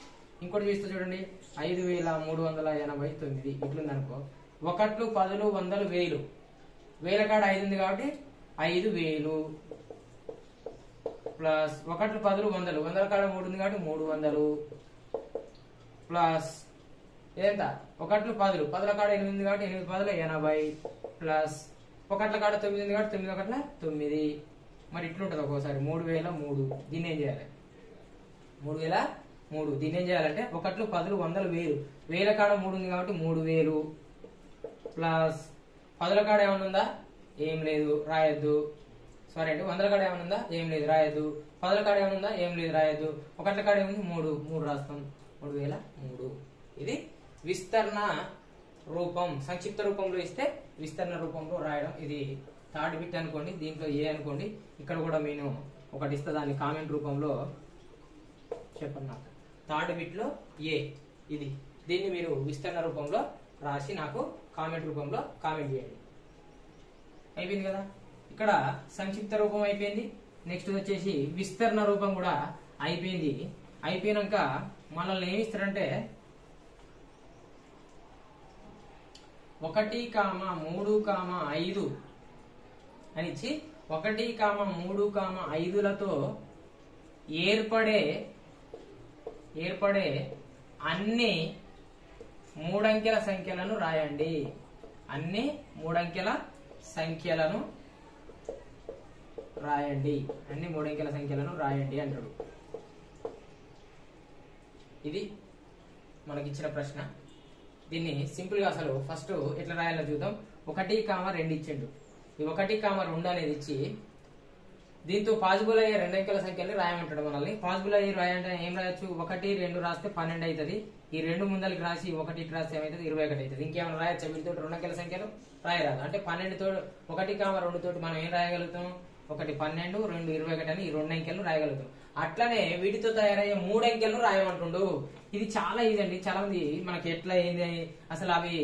ఇంకోటి చూస్తే చూడండి. ఐదు వేల మూడు వందల ఎనభై తొమ్మిది. ఇట్లుంది అనుకో ఒకట్లు పదులు వందలు వేలు. వేల కాడ ఐదు ఉంది కాబట్టి ఐదు వేలు. ప్లస్ ఒకట్లు పదులు వందలు. వందల కాడ మూడు ఉంది కాబట్టి మూడు వందలు. ప్లస్ ఎంత ఒకట్లు పదులు. పదుల కాడ ఎనిమిది ఉంది కాబట్టి ఎనిమిది పదుల ఎనభై. ప్లస్ ఒకట్ల కాడ తొమ్మిది ఉంది కాబట్టి తొమ్మిది ఒకట్ల తొమ్మిది. మరి ఇట్లుంటది ఒక్కోసారి. మూడు వేల మూడు. దీన్ని ఏం చేయాలి? మూడు వేల మూడు. దీన్ని ఏం చేయాలంటే ఒకట్లు పదులు వందలు వేలు. వేల కాడ మూడు ఉంది కాబట్టి మూడు వేలు. ప్లస్ పదుల కాడ ఏమైనా ఉందా? ఏం లేదు రాయద్దు. సారీ అండి వందల కాడ ఏమైనా ఉందా? ఏం లేదు రాయద్దు. పదుల కాడ ఏమైనా ఉందా? ఏం లేదు రాయద్దు. ఒకట్ల కాడ ఏముంది? మూడు. మూడు రాస్తాం. మూడు వేల మూడు. ఇది విస్తరణ రూపం సంక్షిప్త రూపంలో ఇస్తే విస్తరణ రూపంలో రాయడం. ఇది థర్డ్ బిట్ అనుకోండి దీంట్లో ఏ అనుకోండి ఇక్కడ కూడా నేను ఒకటి ఇస్తా. దాన్ని కామెంట్ రూపంలో చెప్పండి నాకు. థర్డ్ బిట్లో ఏ? ఇది. దీన్ని మీరు విస్తరణ రూపంలో రాసి నాకు కామెంట్ రూపంలో కామెంట్ చేయండి. అయిపోయింది కదా? ఇక్కడ సంక్షిప్త రూపం అయిపోయింది. నెక్స్ట్ వచ్చేసి విస్తరణ రూపం కూడా అయిపోయింది. అయిపోయినాక మనల్ని ఏమి ఇస్తారంటే ఒకటి కామ మూడు కామ ఐదు అని ఇచ్చి ఒకటి కామ మూడు కామ ఐదులతో ఏర్పడే ఏర్పడే అన్ని మూడంకెల సంఖ్యలను రాయండి. అన్ని మూడంకెల సంఖ్యలను రాయండి. అన్ని మూడంకెల సంఖ్యలను రాయండి అంటాడు. ఇది మనకిచ్చిన ప్రశ్న. దీన్ని సింపుల్గా అసలు ఫస్ట్ ఎట్లా రాయాలో చూద్దాం. ఒకటి కామ రెండు ఇచ్చిండు. ఈ ఒకటి కామ రెండు అనేది ఇచ్చి దీంతో పాజిబుల్ అయ్యే రెండు అంకెల సంఖ్యల్ని రాయమంటాడు మనల్ని. పాజిబుల్ అయ్యి రాయంటే ఏం రాయొచ్చు? ఒకటి రెండు రాస్తే పన్నెండు అవుతుంది ఈ రెండు ముందలకి రాసి ఒకటి రాస్తే ఏమవుతుంది ఇరవై ఒకటి అవుతుంది ఇంకేమైనా రాయొచ్చా? వీటితో రెండు అంకెల సంఖ్యలు? రాయరాదు. అంటే పన్నెండు ఒకటి కామ రెండు తోటి మనం ఏం రాయగలుగుతాం? ఒకటి పన్నెండు రెండు ఇరవై ఒకటి అని ఈ రెండు అంకెలు రాయగలుగుతాం. అట్లనే వీటితో తయారయ్యే మూడంకెలను రాయమంటుండు. ఇది చాలా ఈజీ అండి. చాలా మంది మనకి ఎట్లా ఏంది అని అసలు అవి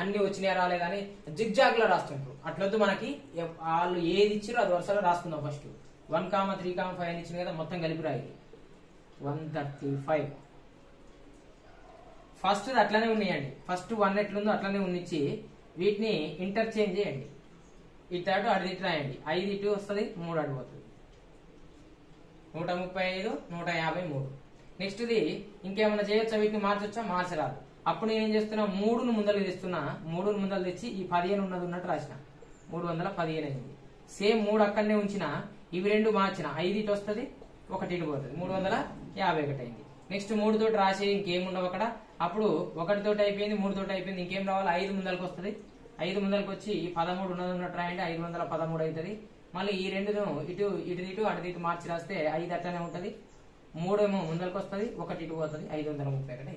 అన్ని వచ్చినాయా రాలేదని జిగ్జాగ్లో రాస్తుంటారు అట్లొద్దు మనకి. వాళ్ళు ఏది ఇచ్చారో అది వరుసలో రాసుకుందాం first. One comma three comma five అని ఇచ్చిన కదా మొత్తం కలిపి రాయి. One thirty five. ఫస్ట్ అట్లనే ఉన్నాయండి. ఫస్ట్ వన్ ఎట్లుందో అట్లనే ఉన్నిచ్చి వీటిని ఇంటర్చేంజ్ చేయండి. ఇటు అటు అటు ఇటు రాయండి. ఐదు ఇటు వస్తుంది మూడు అటు పోతుంది. నూట ముప్పై ఐదు నూట యాభై మూడు. నెక్స్ట్ ఇది ఇంకేమైనా చేయొచ్చా? వీటిని మార్చొచ్చా? మార్చరాదు. అప్పుడు నేను ఏం చేస్తున్నా? మూడును ముందలు తెస్తున్నా. మూడును ముందలు తెచ్చి ఈ పదిహేను ఉన్నది ఉన్నట్టు రాసిన. మూడు వందల పదిహేను అయింది. సేమ్ మూడు అక్కడనే ఉంచిన ఇవి రెండు మార్చిన. ఐదు ఇటు వస్తుంది ఒకటి ఇటు పోతుంది. మూడు వందల యాభై ఒకటి అయింది. నెక్స్ట్ మూడు తోటి రాసి ఇంకేముండవు అక్కడ. అప్పుడు ఒకటి తోటి అయిపోయింది మూడు తోటి అయిపోయింది ఇంకేం రావాలి? ఐదు ముందలకు వస్తుంది. ఐదు ముందలకు వచ్చి పదమూడు ఉన్నది ఉన్నట్టు రాయండి ఐదు వందల పదమూడు అవుతుంది. మళ్ళీ ఈ రెండును ఇటు ఇటు ఇటు అటు ఇటు మార్చి రాస్తే ఐదు అట్లనే ఉంటుంది. మూడేమో ముందరకు వస్తుంది ఒకటి ఇటు పోతుంది ఐదు వందల ముప్పై ఒకటి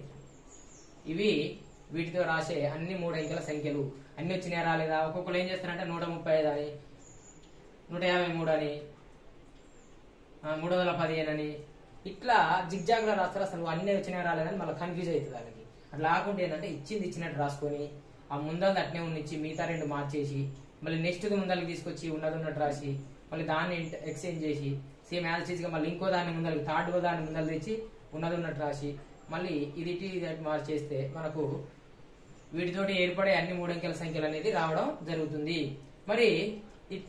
ఇవి వీటితో రాసే అన్ని మూడు అంకెల సంఖ్యలు. అన్ని వచ్చినాయా రాలేదా? ఒక్కొక్కరు ఏం చేస్తారంటే నూట ముప్పై ఐదు అని నూట యాభై మూడు అని మూడు వందల పదిహేను అని ఇట్లా జిగ్జాగ్లో రాస్తారు అసలు. అన్ని వచ్చినాయా రాలేదని మళ్ళీ కన్ఫ్యూజ్ అవుతుంది వాళ్ళకి. అట్లా కాకుండా ఏంటంటే ఇచ్చింది ఇచ్చినట్టు రాసుకొని ఆ ముందలు అట్నే ఉన్నిచ్చి మిగతా రెండు మార్చేసి మళ్ళీ నెక్స్ట్ ముందరికి తీసుకొచ్చి ఉన్నది ఉన్నట్టు రాసి మళ్ళీ దాన్ని ఎక్స్చేంజ్ చేసి సేమ్ యాజ్గా మళ్ళీ ఇంకో దాన్ని ముందరికి థర్డ్ దాన్ని ముందర తెచ్చి ఉన్నది ఉన్నట్టు రాసి మళ్ళీ ఇది ఇటు ఇది చేస్తే మనకు వీటితోటి ఏర్పడే అన్ని మూడంకెల సంఖ్యలు అనేది రావడం జరుగుతుంది. మరి ఇ-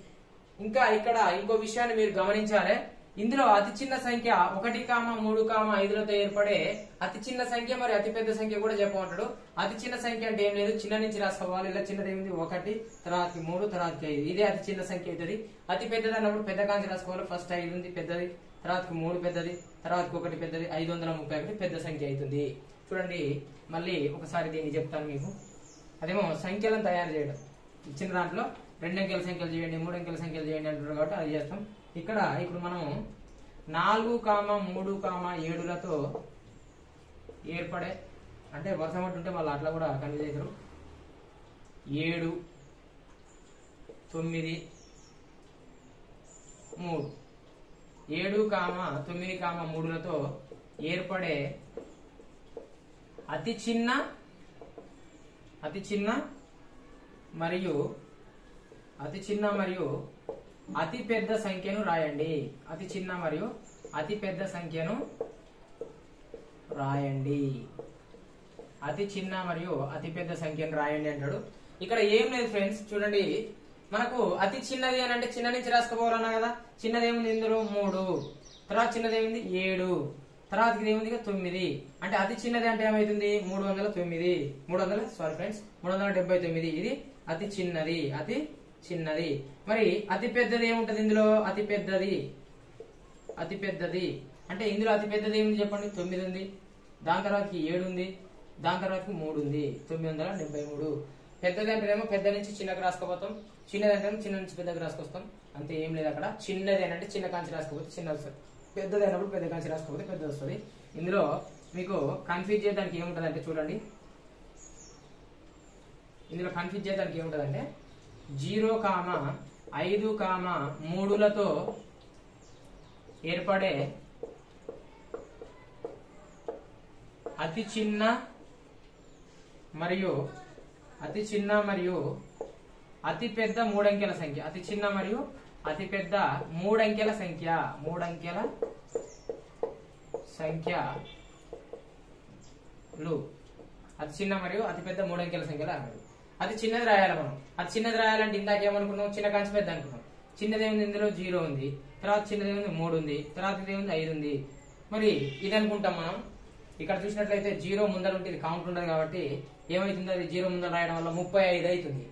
ఇంకా ఇక్కడ ఇంకో విషయాన్ని మీరు గమనించాలి. ఇందులో అతి చిన్న సంఖ్య ఒకటి కామ మూడు కామ ఐదులతో ఏర్పడే అతి చిన్న సంఖ్య మరి అతి పెద్ద సంఖ్య కూడా చెప్పమంటాడు. అతి చిన్న సంఖ్య అంటే ఏం లేదు. చిన్న నుంచి రాసుకోవాలి ఇలా చిన్నది ఏమింది ఒకటి తర్వాతకి మూడు తర్వాతకి ఐదు. ఇదే అతి చిన్న సంఖ్య అవుతుంది. అతి పెద్దది అన్నప్పుడు పెద్ద కాంచి రాసుకోవాలి. ఫస్ట్ ఐదు ఉంది పెద్దది. తర్వాతకి మూడు పెద్దది. తర్వాతకి ఒకటి పెద్దది. ఐదు వందల ముప్పై ఒకటి పెద్ద సంఖ్య అవుతుంది. చూడండి. మళ్ళీ ఒకసారి దీన్ని చెప్తాను మీకు. అదేమో సంఖ్యలను తయారు చేయడం. ఇచ్చిన దాంట్లో రెండు అంకెల సంఖ్యలు చేయండి మూడు అంకెల సంఖ్యలు చేయండి అంటున్నారు కాబట్టి అది చేస్తాం. ఇక్కడ ఇప్పుడు మనం నాలుగు కామ మూడు కామ ఏడులతో ఏర్పడే అంటే వరుస మట్టు ఉంటే మళ్ళీ అట్లా కూడా కన్వీ చేశారు ఏడు తొమ్మిది మూడు. ఏడు కామ తొమ్మిది కామ మూడులతో ఏర్పడే అతి చిన్న అతి చిన్న మరియు అతి చిన్న మరియు అతి పెద్ద సంఖ్యను రాయండి. అతి చిన్న మరియు అతి పెద్ద సంఖ్యను రాయండి. అతి చిన్న మరియు అతి పెద్ద సంఖ్యను రాయండి అంటాడు. ఇక్కడ ఏం లేదు ఫ్రెండ్స్ చూడండి. మనకు అతి చిన్నది అని అంటే చిన్న నుంచి రాసుకోవాలన్నా కదా. చిన్నది ఏముంది ఇందులో? మూడు. తర్వాత చిన్నది ఏముంది ఏడు. తర్వాత ఇది ఏముంది? తొమ్మిది. అంటే అతి చిన్నది అంటే ఏమైతుంది? మూడు వందల తొమ్మిది. మూడు వందల సారీ ఫ్రెండ్స్ మూడు వందల డెబ్బై తొమ్మిది. ఇది అతి చిన్నది. అతి చిన్నది. మరి అతి పెద్దది ఏముంటది ఇందులో? అతి పెద్దది. అతి పెద్దది. అంటే ఇందులో అతి పెద్దది ఏముంది చెప్పండి? తొమ్మిది ఉంది దాని తర్వాతకి ఏడు ఉంది దాని తర్వాతకి మూడు ఉంది తొమ్మిది వందల డెబ్బై మూడు. పెద్దది అంటేనేమో పెద్ద నుంచి చిన్నకు రాసుకోపోతాం చిన్నది అంటేనేమో చిన్న నుంచి పెద్దకు రాసుకొస్తాం. అంతే ఏం లేదు అక్కడ. చిన్నది అంటే చిన్న కాంచి రాసుకోపోతే చిన్న వస్తుంది. పెద్దది అయినప్పుడు పెద్ద కాంచి రాసుకోపోతే పెద్దది వస్తుంది. ఇందులో మీకు కన్ఫ్యూజ్ చేయడానికి ఏముంటుంది అంటే చూడండి. ఇందులో కన్ఫ్యూజ్ చేయడానికి ఏముంటుందంటే జీరో కామ ఐదు కామ మూడులతో ఏర్పడే అతి చిన్న మరియు అతి చిన్న మరియు అతి పెద్ద మూడంకెల సంఖ్య. అతి చిన్న మరియు అతి పెద్ద మూడంకెల సంఖ్య. మూడంకెల సంఖ్యలు. అతి చిన్న మరియు అతి పెద్ద మూడంకెల సంఖ్యలు అన్నాడు అది చిన్నది రాయాలి మనం అది చిన్నది రాయాలంటే ఇందాక ఏమనుకున్నాం చిన్న కాంచి పెద్ద అనుకున్నాం. చిన్నది ఏముంది ఇందులో? జీరో ఉంది. తర్వాత చిన్నది ఏముంది? మూడు ఉంది. తర్వాత ఇది ఏముంది? ఐదు ఉంది. మరి ఇది అనుకుంటాం మనం. ఇక్కడ చూసినట్లయితే జీరో ముందర ఉంటుంది కౌంట్ ఉండదు కాబట్టి ఏమైతుంది? అది జీరో ముందర రాయడం వల్ల ముప్పై ఐదు అవుతుంది.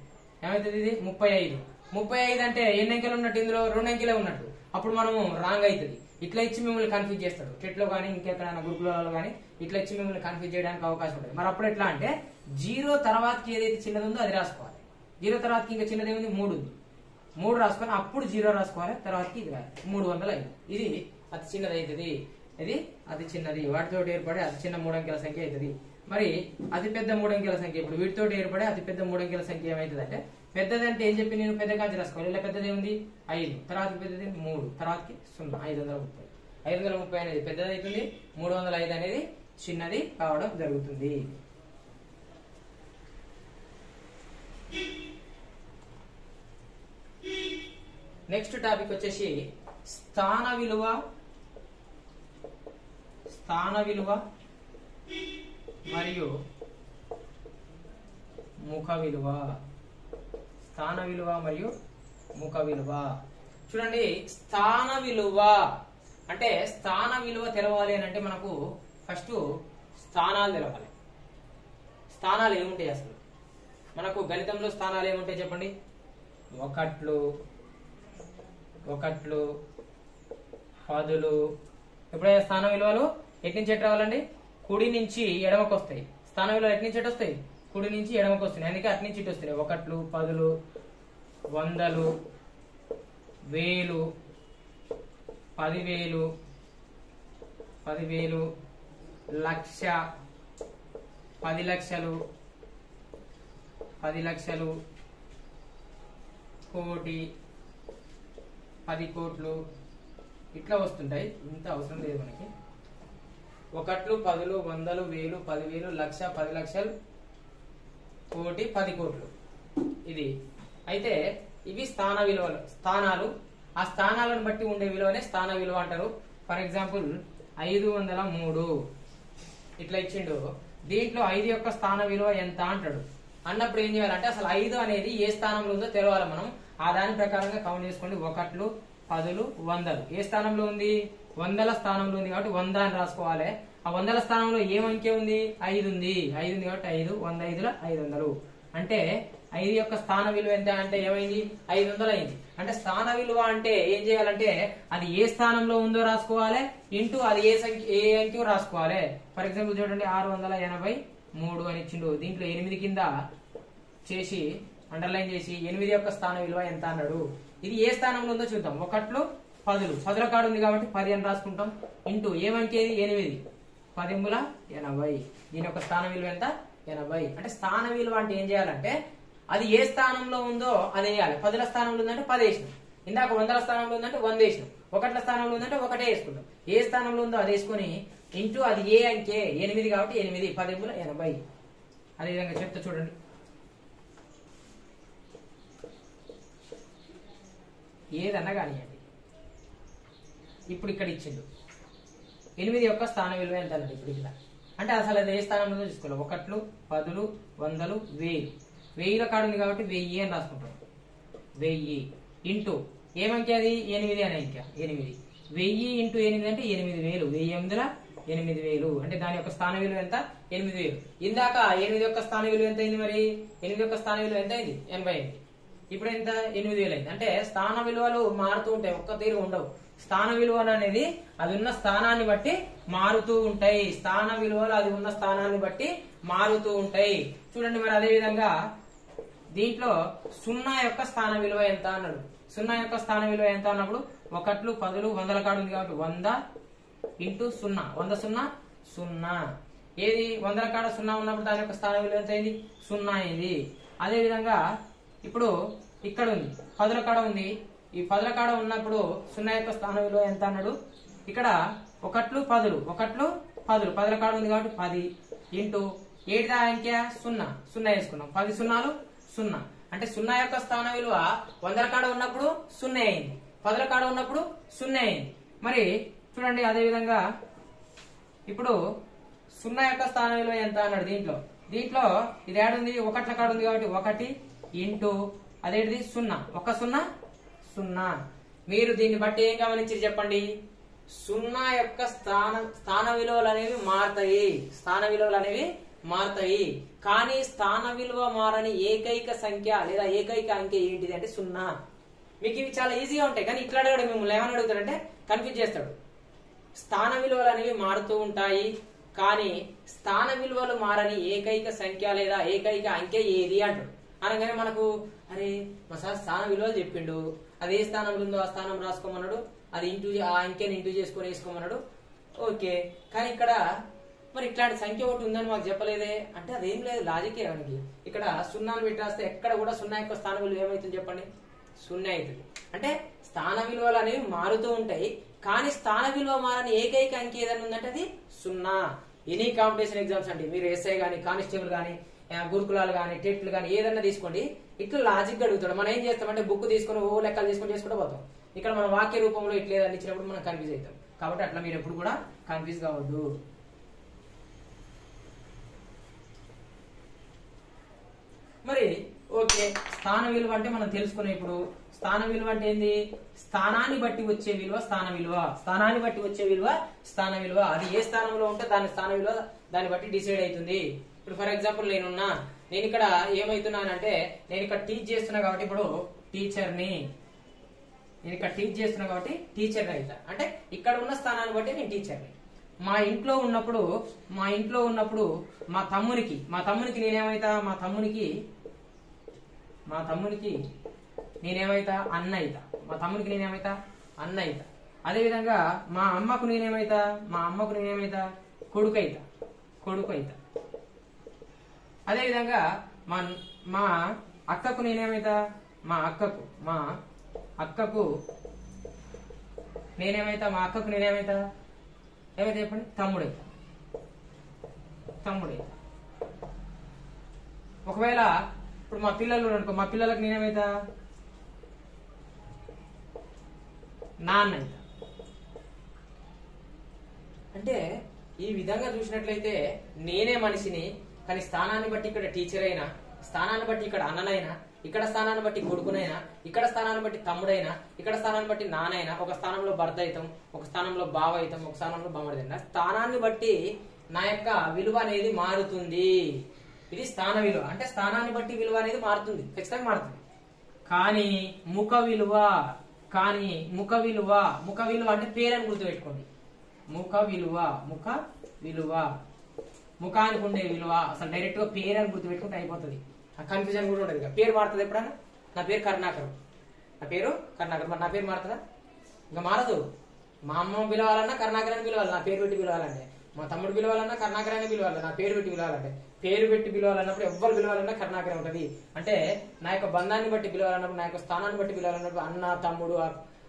ఏమైతుంది ఇది? ముప్పై ఐదు. ముప్పై ఐదు అంటే ఎన్ని అంకెలు ఉన్నట్టు ఇందులో? రెండు అంకెలే ఉన్నట్టు. అప్పుడు మనము రాంగ్ అవుతుంది. ఇట్లా ఇచ్చి మిమ్మల్ని కన్ఫ్యూజ్ చేస్తాడు. టెట్లో కానీ ఇంకెక్కడైనా గురుకులలో కానీ ఇట్లా ఇచ్చి మిమ్మల్ని కన్ఫ్యూజ్ చేయడానికి అవకాశం ఉంటుంది. మరి అప్పుడు ఎట్లా అంటే జీరో తర్వాతకి ఏదైతే చిన్నది ఉందో అది రాసుకోవాలి. జీరో తర్వాతకి ఇంకా చిన్నది ఏముంది మూడు ఉంది మూడు రాసుకొని అప్పుడు జీరో రాసుకోవాలి తర్వాతకి ఇది మూడు వందల ఐదు ఇది అతి చిన్నది అవుతుంది ఇది అతి చిన్నది. వాటితో ఏర్పడే అతి చిన్న మూడంకెల సంఖ్య అవుతుంది మరి అతి పెద్ద మూడంకెల సంఖ్య ఇప్పుడు వీటితో ఏర్పడే అతి పెద్ద మూడంకెల సంఖ్య ఏమవుతుంది అంటే పెద్దది అంటే ఏం చెప్పి నేను? పెద్ద కాంచి రాసుకోవాలి. ఇలా పెద్దది ఏముంది ఐదు. తర్వాత పెద్దది మూడు. తర్వాతకి సున్నా. ఐదు వందల ముప్పై ఐదు వందల ముప్పై అనేది పెద్దది అవుతుంది మూడు వందల ఐదు అనేది చిన్నది కావడం జరుగుతుంది. నెక్స్ట్ టాపిక్ వచ్చేసి స్థాన విలువ స్థాన విలువ మరియు ముఖ విలువ. స్థాన విలువ మరియు ముఖ విలువ. చూడండి స్థాన విలువ అంటే స్థాన విలువ తెలవాలి అని అంటే మనకు ఫస్ట్ స్థానాలు తెలవాలి. స్థానాలు ఏముంటాయి అసలు? మనకు గణితంలో స్థానాలు ఏముంటాయి చెప్పండి? ఒకట్లు ఒకట్లు పదులు ఎప్పుడైనా స్థాన విలువలు ఎటు నుంచి ఎటు రావాలండి? కుడి నుంచి ఎడమకు వస్తాయి. స్థాన విలువలు ఎటు నుంచి ఎటు వస్తాయి? కుడి నుంచి ఎడమకు వస్తున్నాయి. అందుకే అటు నుంచి ఇటు వస్తున్నాయి. ఒకట్లు పదులు వందలు వేలు పదివేలు పదివేలు లక్ష పది లక్షలు పది లక్షలు కోటి పది కోట్లు ఇట్లా వస్తుంటాయి. ఇంత అవసరం లేదు మనకి. ఒకట్లు పదులు వందలు వేలు పదివేలు లక్ష పది లక్షలు కోటి పది కోట్లు. ఇది. అయితే ఇవి స్థాన విలువలు స్థానాలు. ఆ స్థానాలను బట్టి ఉండే విలువనే స్థాన విలువ అంటారు. ఫర్ ఎగ్జాంపుల్ ఐదు వందల మూడు. ఇట్లా ఇచ్చిండు. దీంట్లో ఐదు యొక్క స్థాన విలువ ఎంత అంటాడు? అన్నప్పుడు ఏం చేయాలంటే అసలు ఐదు అనేది ఏ స్థానంలో ఉందో తెలవాలి మనం. ఆ దాని ప్రకారంగా కౌంట్ చేసుకోండి. ఒకట్లు పదులు వందలు. ఏ స్థానంలో ఉంది? వందల స్థానంలో ఉంది కాబట్టి వంద అని రాసుకోవాలి. ఆ వందల స్థానంలో ఏం అంకె ఉంది? ఐదు ఉంది. ఐదు ఉంది కాబట్టి ఐదు వంద ఐదుల ఐదు వందలు. అంటే ఐదు యొక్క స్థాన విలువ ఎంత అంటే ఏమైంది? ఐదు వందలు అయింది. అంటే స్థాన విలువ అంటే ఏం చేయాలంటే అది ఏ స్థానంలో ఉందో రాసుకోవాలి. ఇంటూ అది ఏ సంఖ్య ఏ అంకె రాసుకోవాలి. ఫర్ ఎగ్జాంపుల్ చూడండి ఆరు వందల ఎనభై మూడు అని ఇచ్చిండు. దీంట్లో ఎనిమిది కింద చేసి అండర్లైన్ చేసి ఎనిమిది యొక్క స్థాన విలువ ఎంత అన్నాడు. ఇది ఏ స్థానంలో ఉందో చూద్దాం. ఒకట్లు పదులు. పదుల కాడు ఉంది కాబట్టి పది అని రాసుకుంటాం. ఇంటూ ఏమంకేది ఎనిమిది. పదింబుల ఎనభై. దీని యొక్క స్థాన విలువ ఎంత? ఎనభై. అంటే స్థాన విలువ అంటే ఏం చేయాలంటే అది ఏ స్థానంలో ఉందో అది వేయాలి. పదుల స్థానంలో ఉందంటే పది వేసినాం. ఇందాక వందల స్థానంలో ఉందంటే వంద వేసినాం. ఒకట్ల స్థానంలో ఉందంటే ఒకటే వేసుకుంటాం ఏ స్థానంలో ఉందో అది వేసుకుని ఇంటూ అది ఏ అంకే ఎనిమిది కాబట్టి ఎనిమిది పదింబుల ఎనభై. అదే విధంగా చెప్తా చూడండి. ఏదన్నా కానివ్వండి. ఇప్పుడు ఇక్కడ ఇచ్చిండు. ఎనిమిది యొక్క స్థాన విలువ ఎంత అన్నది ఇప్పుడు ఇక్కడ? అంటే అసలు అది ఏ స్థానంలో తీసుకోవాలి ఒకట్లు పదులు వందలు వెయ్యి. వెయ్యిలో కాడు ఉంది కాబట్టి వెయ్యి అని రాసుకుంటాం. వెయ్యి ఇంటూ ఏమంకే అది? ఎనిమిది అనే ఇంకా. ఎనిమిది. వెయ్యి ఇంటూ ఎనిమిది అంటే ఎనిమిది వేలు. వెయ్యి ఎనిమిదిల? ఎనిమిది వేలు. అంటే దాని యొక్క స్థాన విలువ ఎంత? ఎనిమిది వేలు. ఇందాక ఎనిమిది యొక్క స్థాన విలువ ఎంత అయింది మరి? ఎనిమిది యొక్క స్థాన విలువ ఎంత అయింది? ఎనభై అయింది ఇప్పుడు ఎంత? ఎనిమిది వేలు అయింది అంటే స్థాన విలువలు మారుతూ ఉంటాయి. ఒక్క తీరు ఉండవు. స్థాన విలువలు అనేది అది ఉన్న స్థానాన్ని బట్టి మారుతూ ఉంటాయి. స్థాన విలువలు అది ఉన్న స్థానాన్ని బట్టి మారుతూ ఉంటాయి. చూడండి మరి అదే విధంగా దీంట్లో సున్నా యొక్క స్థాన విలువ ఎంత అన్నాడు? సున్నా యొక్క స్థాన విలువ ఎంత అన్నప్పుడు ఒకట్లు పదులు వందల కాడు ఉంది కాబట్టి వంద ఇంటూ సున్నా. వంద సున్నా? సున్నా. ఏది? వందల కాడ సున్నా ఉన్నప్పుడు దాని యొక్క స్థాన విలువ ఎంత అయింది సున్నా అయింది. అదేవిధంగా ఇప్పుడు ఇక్కడ ఉంది. పదుల కాడ ఉంది. ఈ పదుల కాడ ఉన్నప్పుడు సున్నా యొక్క స్థాన విలువ ఎంత అన్నాడు? ఇక్కడ ఒకట్లు పదులు. ఒకట్లు పదులు. పదుల కాడ ఉంది కాబట్టి పది. ఇంటూ ఏటిదా అంకె? సున్నా. సున్నా వేసుకున్నాం. పది సున్నాలు? సున్నా. అంటే సున్నా యొక్క స్థాన విలువ వందల కాడ ఉన్నప్పుడు సున్నా అయింది. పదుల కాడ ఉన్నప్పుడు సున్నా అయింది. మరి చూడండి అదేవిధంగా ఇప్పుడు సున్నా యొక్క స్థాన విలువ ఎంత అన్నాడు దీంట్లో. దీంట్లో ఇది ఏడుంది ఒకట్ల కాడ ఉంది కాబట్టి ఒకటి ఇంటూ అదేంటిది? సున్నా. ఒక సున్నా? సున్నా. మీరు దీన్ని బట్టి ఏం గమనించి చెప్పండి? సున్నా యొక్క స్థాన స్థాన విలువలు అనేవి మారుతాయి. స్థాన విలువలు అనేవి మారుతాయి. కానీ స్థాన విలువ మారని ఏకైక సంఖ్య లేదా ఏకైక అంకె ఏంటిది అంటే సున్నా. మీకు ఇవి చాలా ఈజీగా ఉంటాయి. కానీ ఇట్లా అడగడు మిమ్మల్ని. ఏమని అడుగుతాడంటే కన్ఫ్యూజ్ చేస్తాడు. స్థాన విలువలు అనేవి మారుతూ ఉంటాయి. కానీ స్థాన విలువలు మారని ఏకైక సంఖ్య లేదా ఏకైక అంకె ఏది అంటాడు. అనగానే మనకు అరే మా సార్ స్థాన విలువలు చెప్పిండు. అది ఏ స్థానంలో ఉందో ఆ స్థానం రాసుకోమన్నాడు. అది ఇంటూ ఆ అంకెని ఇంటూ చేసుకొని వేసుకోమన్నాడు. ఓకే. కానీ ఇక్కడ మరి ఇట్లాంటి సంఖ్య ఒకటి ఉందని మాకు చెప్పలేదే. అంటే అదేం లేదు లాజికే మనకి ఇక్కడ సున్నాను పెట్టి రాస్తే ఎక్కడ కూడా సున్నా యొక్క స్థాన విలువ ఏమవుతుంది చెప్పండి? సున్నా అవుతుంది. అంటే స్థాన విలువలు అనేవి మారుతూ ఉంటాయి. కానీ స్థాన విలువ మారని ఏకైక అంకె ఏదైనా ఉందంటే అది సున్నా. ఎనీ కాంపిటీషన్ ఎగ్జామ్స్ అండి మీరు ఎస్ఐ కానీ కానిస్టేబుల్ కానీ గురుకులాలు కానీ టెట్లు కానీ ఏదన్నా తీసుకోండి. ఇట్లా లాజిక్ అడుగుతాడు. మనం ఏం చేస్తామంటే బుక్ తీసుకొని ఓ లెక్కలు తీసుకొని చేసుకుంటూ పోతాం. ఇక్కడ మన వాక్య రూపంలో ఇట్లా ఏదన్నా ఇచ్చినప్పుడు మనం కన్ఫ్యూజ్ అవుతాం. కాబట్టి అట్లా మీరు ఎప్పుడు కూడా కన్ఫ్యూజ్ కావద్దు. మరి ఓకే. స్థాన విలువ అంటే మనం తెలుసుకునే ఇప్పుడు స్థాన విలువ అంటే ఏంది? స్థానాన్ని బట్టి వచ్చే విలువ స్థాన విలువ. స్థానాన్ని బట్టి వచ్చే విలువ స్థాన విలువ. అది ఏ స్థానంలో ఉంటే దాని స్థాన విలువ దాన్ని బట్టి డిసైడ్ అవుతుంది. ఇప్పుడు ఫర్ ఎగ్జాంపుల్ నేనున్నా నేను ఇక్కడ ఏమైతున్నానంటే నేను ఇక్కడ టీచ్ చేస్తున్నా కాబట్టి ఇప్పుడు టీచర్ని నేను ఇక్కడ టీచ్ చేస్తున్నా కాబట్టి టీచర్ని అవుతా అంటే ఇక్కడ ఉన్న స్థానాన్ని బట్టి నేను టీచర్ని. మా ఇంట్లో ఉన్నప్పుడు మా ఇంట్లో ఉన్నప్పుడు మా తమ్మునికి మా తమ్మునికి నేనేమైతా? మా తమ్మునికి మా తమ్మునికి నేనేమైతా? అన్న అయితా మా తమ్మునికి నేనేమైతా? అన్న అయితా అదేవిధంగా మా అమ్మకు నేనేమైతా? మా అమ్మకు నేనేమైతా? కొడుకు అయితా కొడుకు అయితా అదేవిధంగా మా మా అక్కకు నేనేమైతా? మా అక్కకు. మా అక్కకు నేనేమైతా? మా అక్కకు నేనేమైతా? ఏమైతే చెప్పండి? తమ్ముడైతా. తమ్ముడైతా. ఒకవేళ ఇప్పుడు మా పిల్లలు అనుకో మా పిల్లలకు నేనేమైతా? నాన్న అంటే ఈ విధంగా చూసినట్లయితే నేనే మనిషిని కానీ స్థానాన్ని బట్టి ఇక్కడ టీచర్ అయినా స్థానాన్ని బట్టి ఇక్కడ అన్ననైనా ఇక్కడ స్థానాన్ని బట్టి కొడుకునైనా ఇక్కడ స్థానాన్ని బట్టి తమ్ముడైనా ఇక్కడ స్థానాన్ని బట్టి నానైనా ఒక స్థానంలో భర్త అవుతాం ఒక స్థానంలో బావ అవుతాం ఒక స్థానంలో బామ్మడిదైనా స్థానాన్ని బట్టి నా యొక్క విలువ అనేది మారుతుంది. ఇది స్థాన విలువ. అంటే స్థానాన్ని బట్టి విలువ అనేది మారుతుంది. ఖచ్చితంగా మారుతుంది. కానీ ముఖ విలువ కానీ ముఖ విలువ ముఖ విలువ అంటే పేరని గుర్తుపెట్టుకోండి. ముఖ విలువ ముఖ విలువ. ముఖానికి ఉండే విలువ అసలు డైరెక్ట్గా పేరు అని గుర్తుపెట్టుకుంటే అయిపోతుంది. ఆ కన్ఫ్యూజన్ కూడా ఉండదు ఇంకా. పేరు మారుతుంది ఎప్పుడన్నా నా పేరు కర్ణాకరం. నా పేరు కరుణాకర్. మరి నా పేరు మారుతుందా? ఇంకా మారదు. మా అమ్మ పిలవాలన్నా కరుణాకర్ పిలవాలి. నా పేరు పెట్టి పిలవాలంటే. మా తమ్ముడు పిలవాలన్నా కర్ణాకరాన్ని పిలవాలి. నా పేరు పెట్టి పిలవాలంటే. పేరు పెట్టి పిలవాలన్నప్పుడు ఎవ్వరు పిలవాలన్నా కరుణాకర్ ఒకటి అంటే నా యొక్క బంధాన్ని బట్టి పిలవాలన్నప్పుడు నా యొక్క స్థానాన్ని బట్టి పిలవాలన్నప్పుడు అన్న తమ్ముడు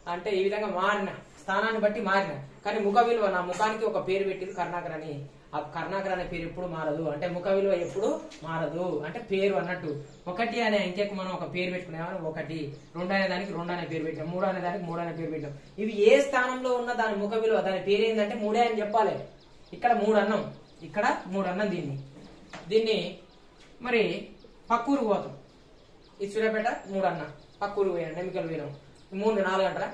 అంటే ఈ విధంగా మారిన స్థానాన్ని బట్టి మారిన. కానీ ముఖ విలువ నా ముఖానికి ఒక పేరు పెట్టింది కర్ణాకర్ అని. ఆ కర్ణాకర్ అనే పేరు ఎప్పుడు మారదు. అంటే ముఖ విలువ ఎప్పుడు మారదు. అంటే పేరు అన్నట్టు. ఒకటి అనే అంకెకు మనం ఒక పేరు పెట్టుకున్నామని ఒకటి. రెండు అనే దానికి రెండు అనే పేరు పెట్టాం. మూడు అనే దానికి మూడు అనే పేరు పెట్టాం. ఇవి ఏ స్థానంలో ఉన్న దాని ముఖ విలువ దాని పేరు ఏంటంటే మూడే అని చెప్పాలి. ఇక్కడ మూడు అన్నం. ఇక్కడ మూడు అన్నం దీన్ని. దీన్ని మరి పక్కూరు పోతాం. ఇది సూర్యాపేట మూడు అన్న పక్కూరు పోయాను ఎన్నికలు పోయినాం. మూడు నాలుగు అంటారా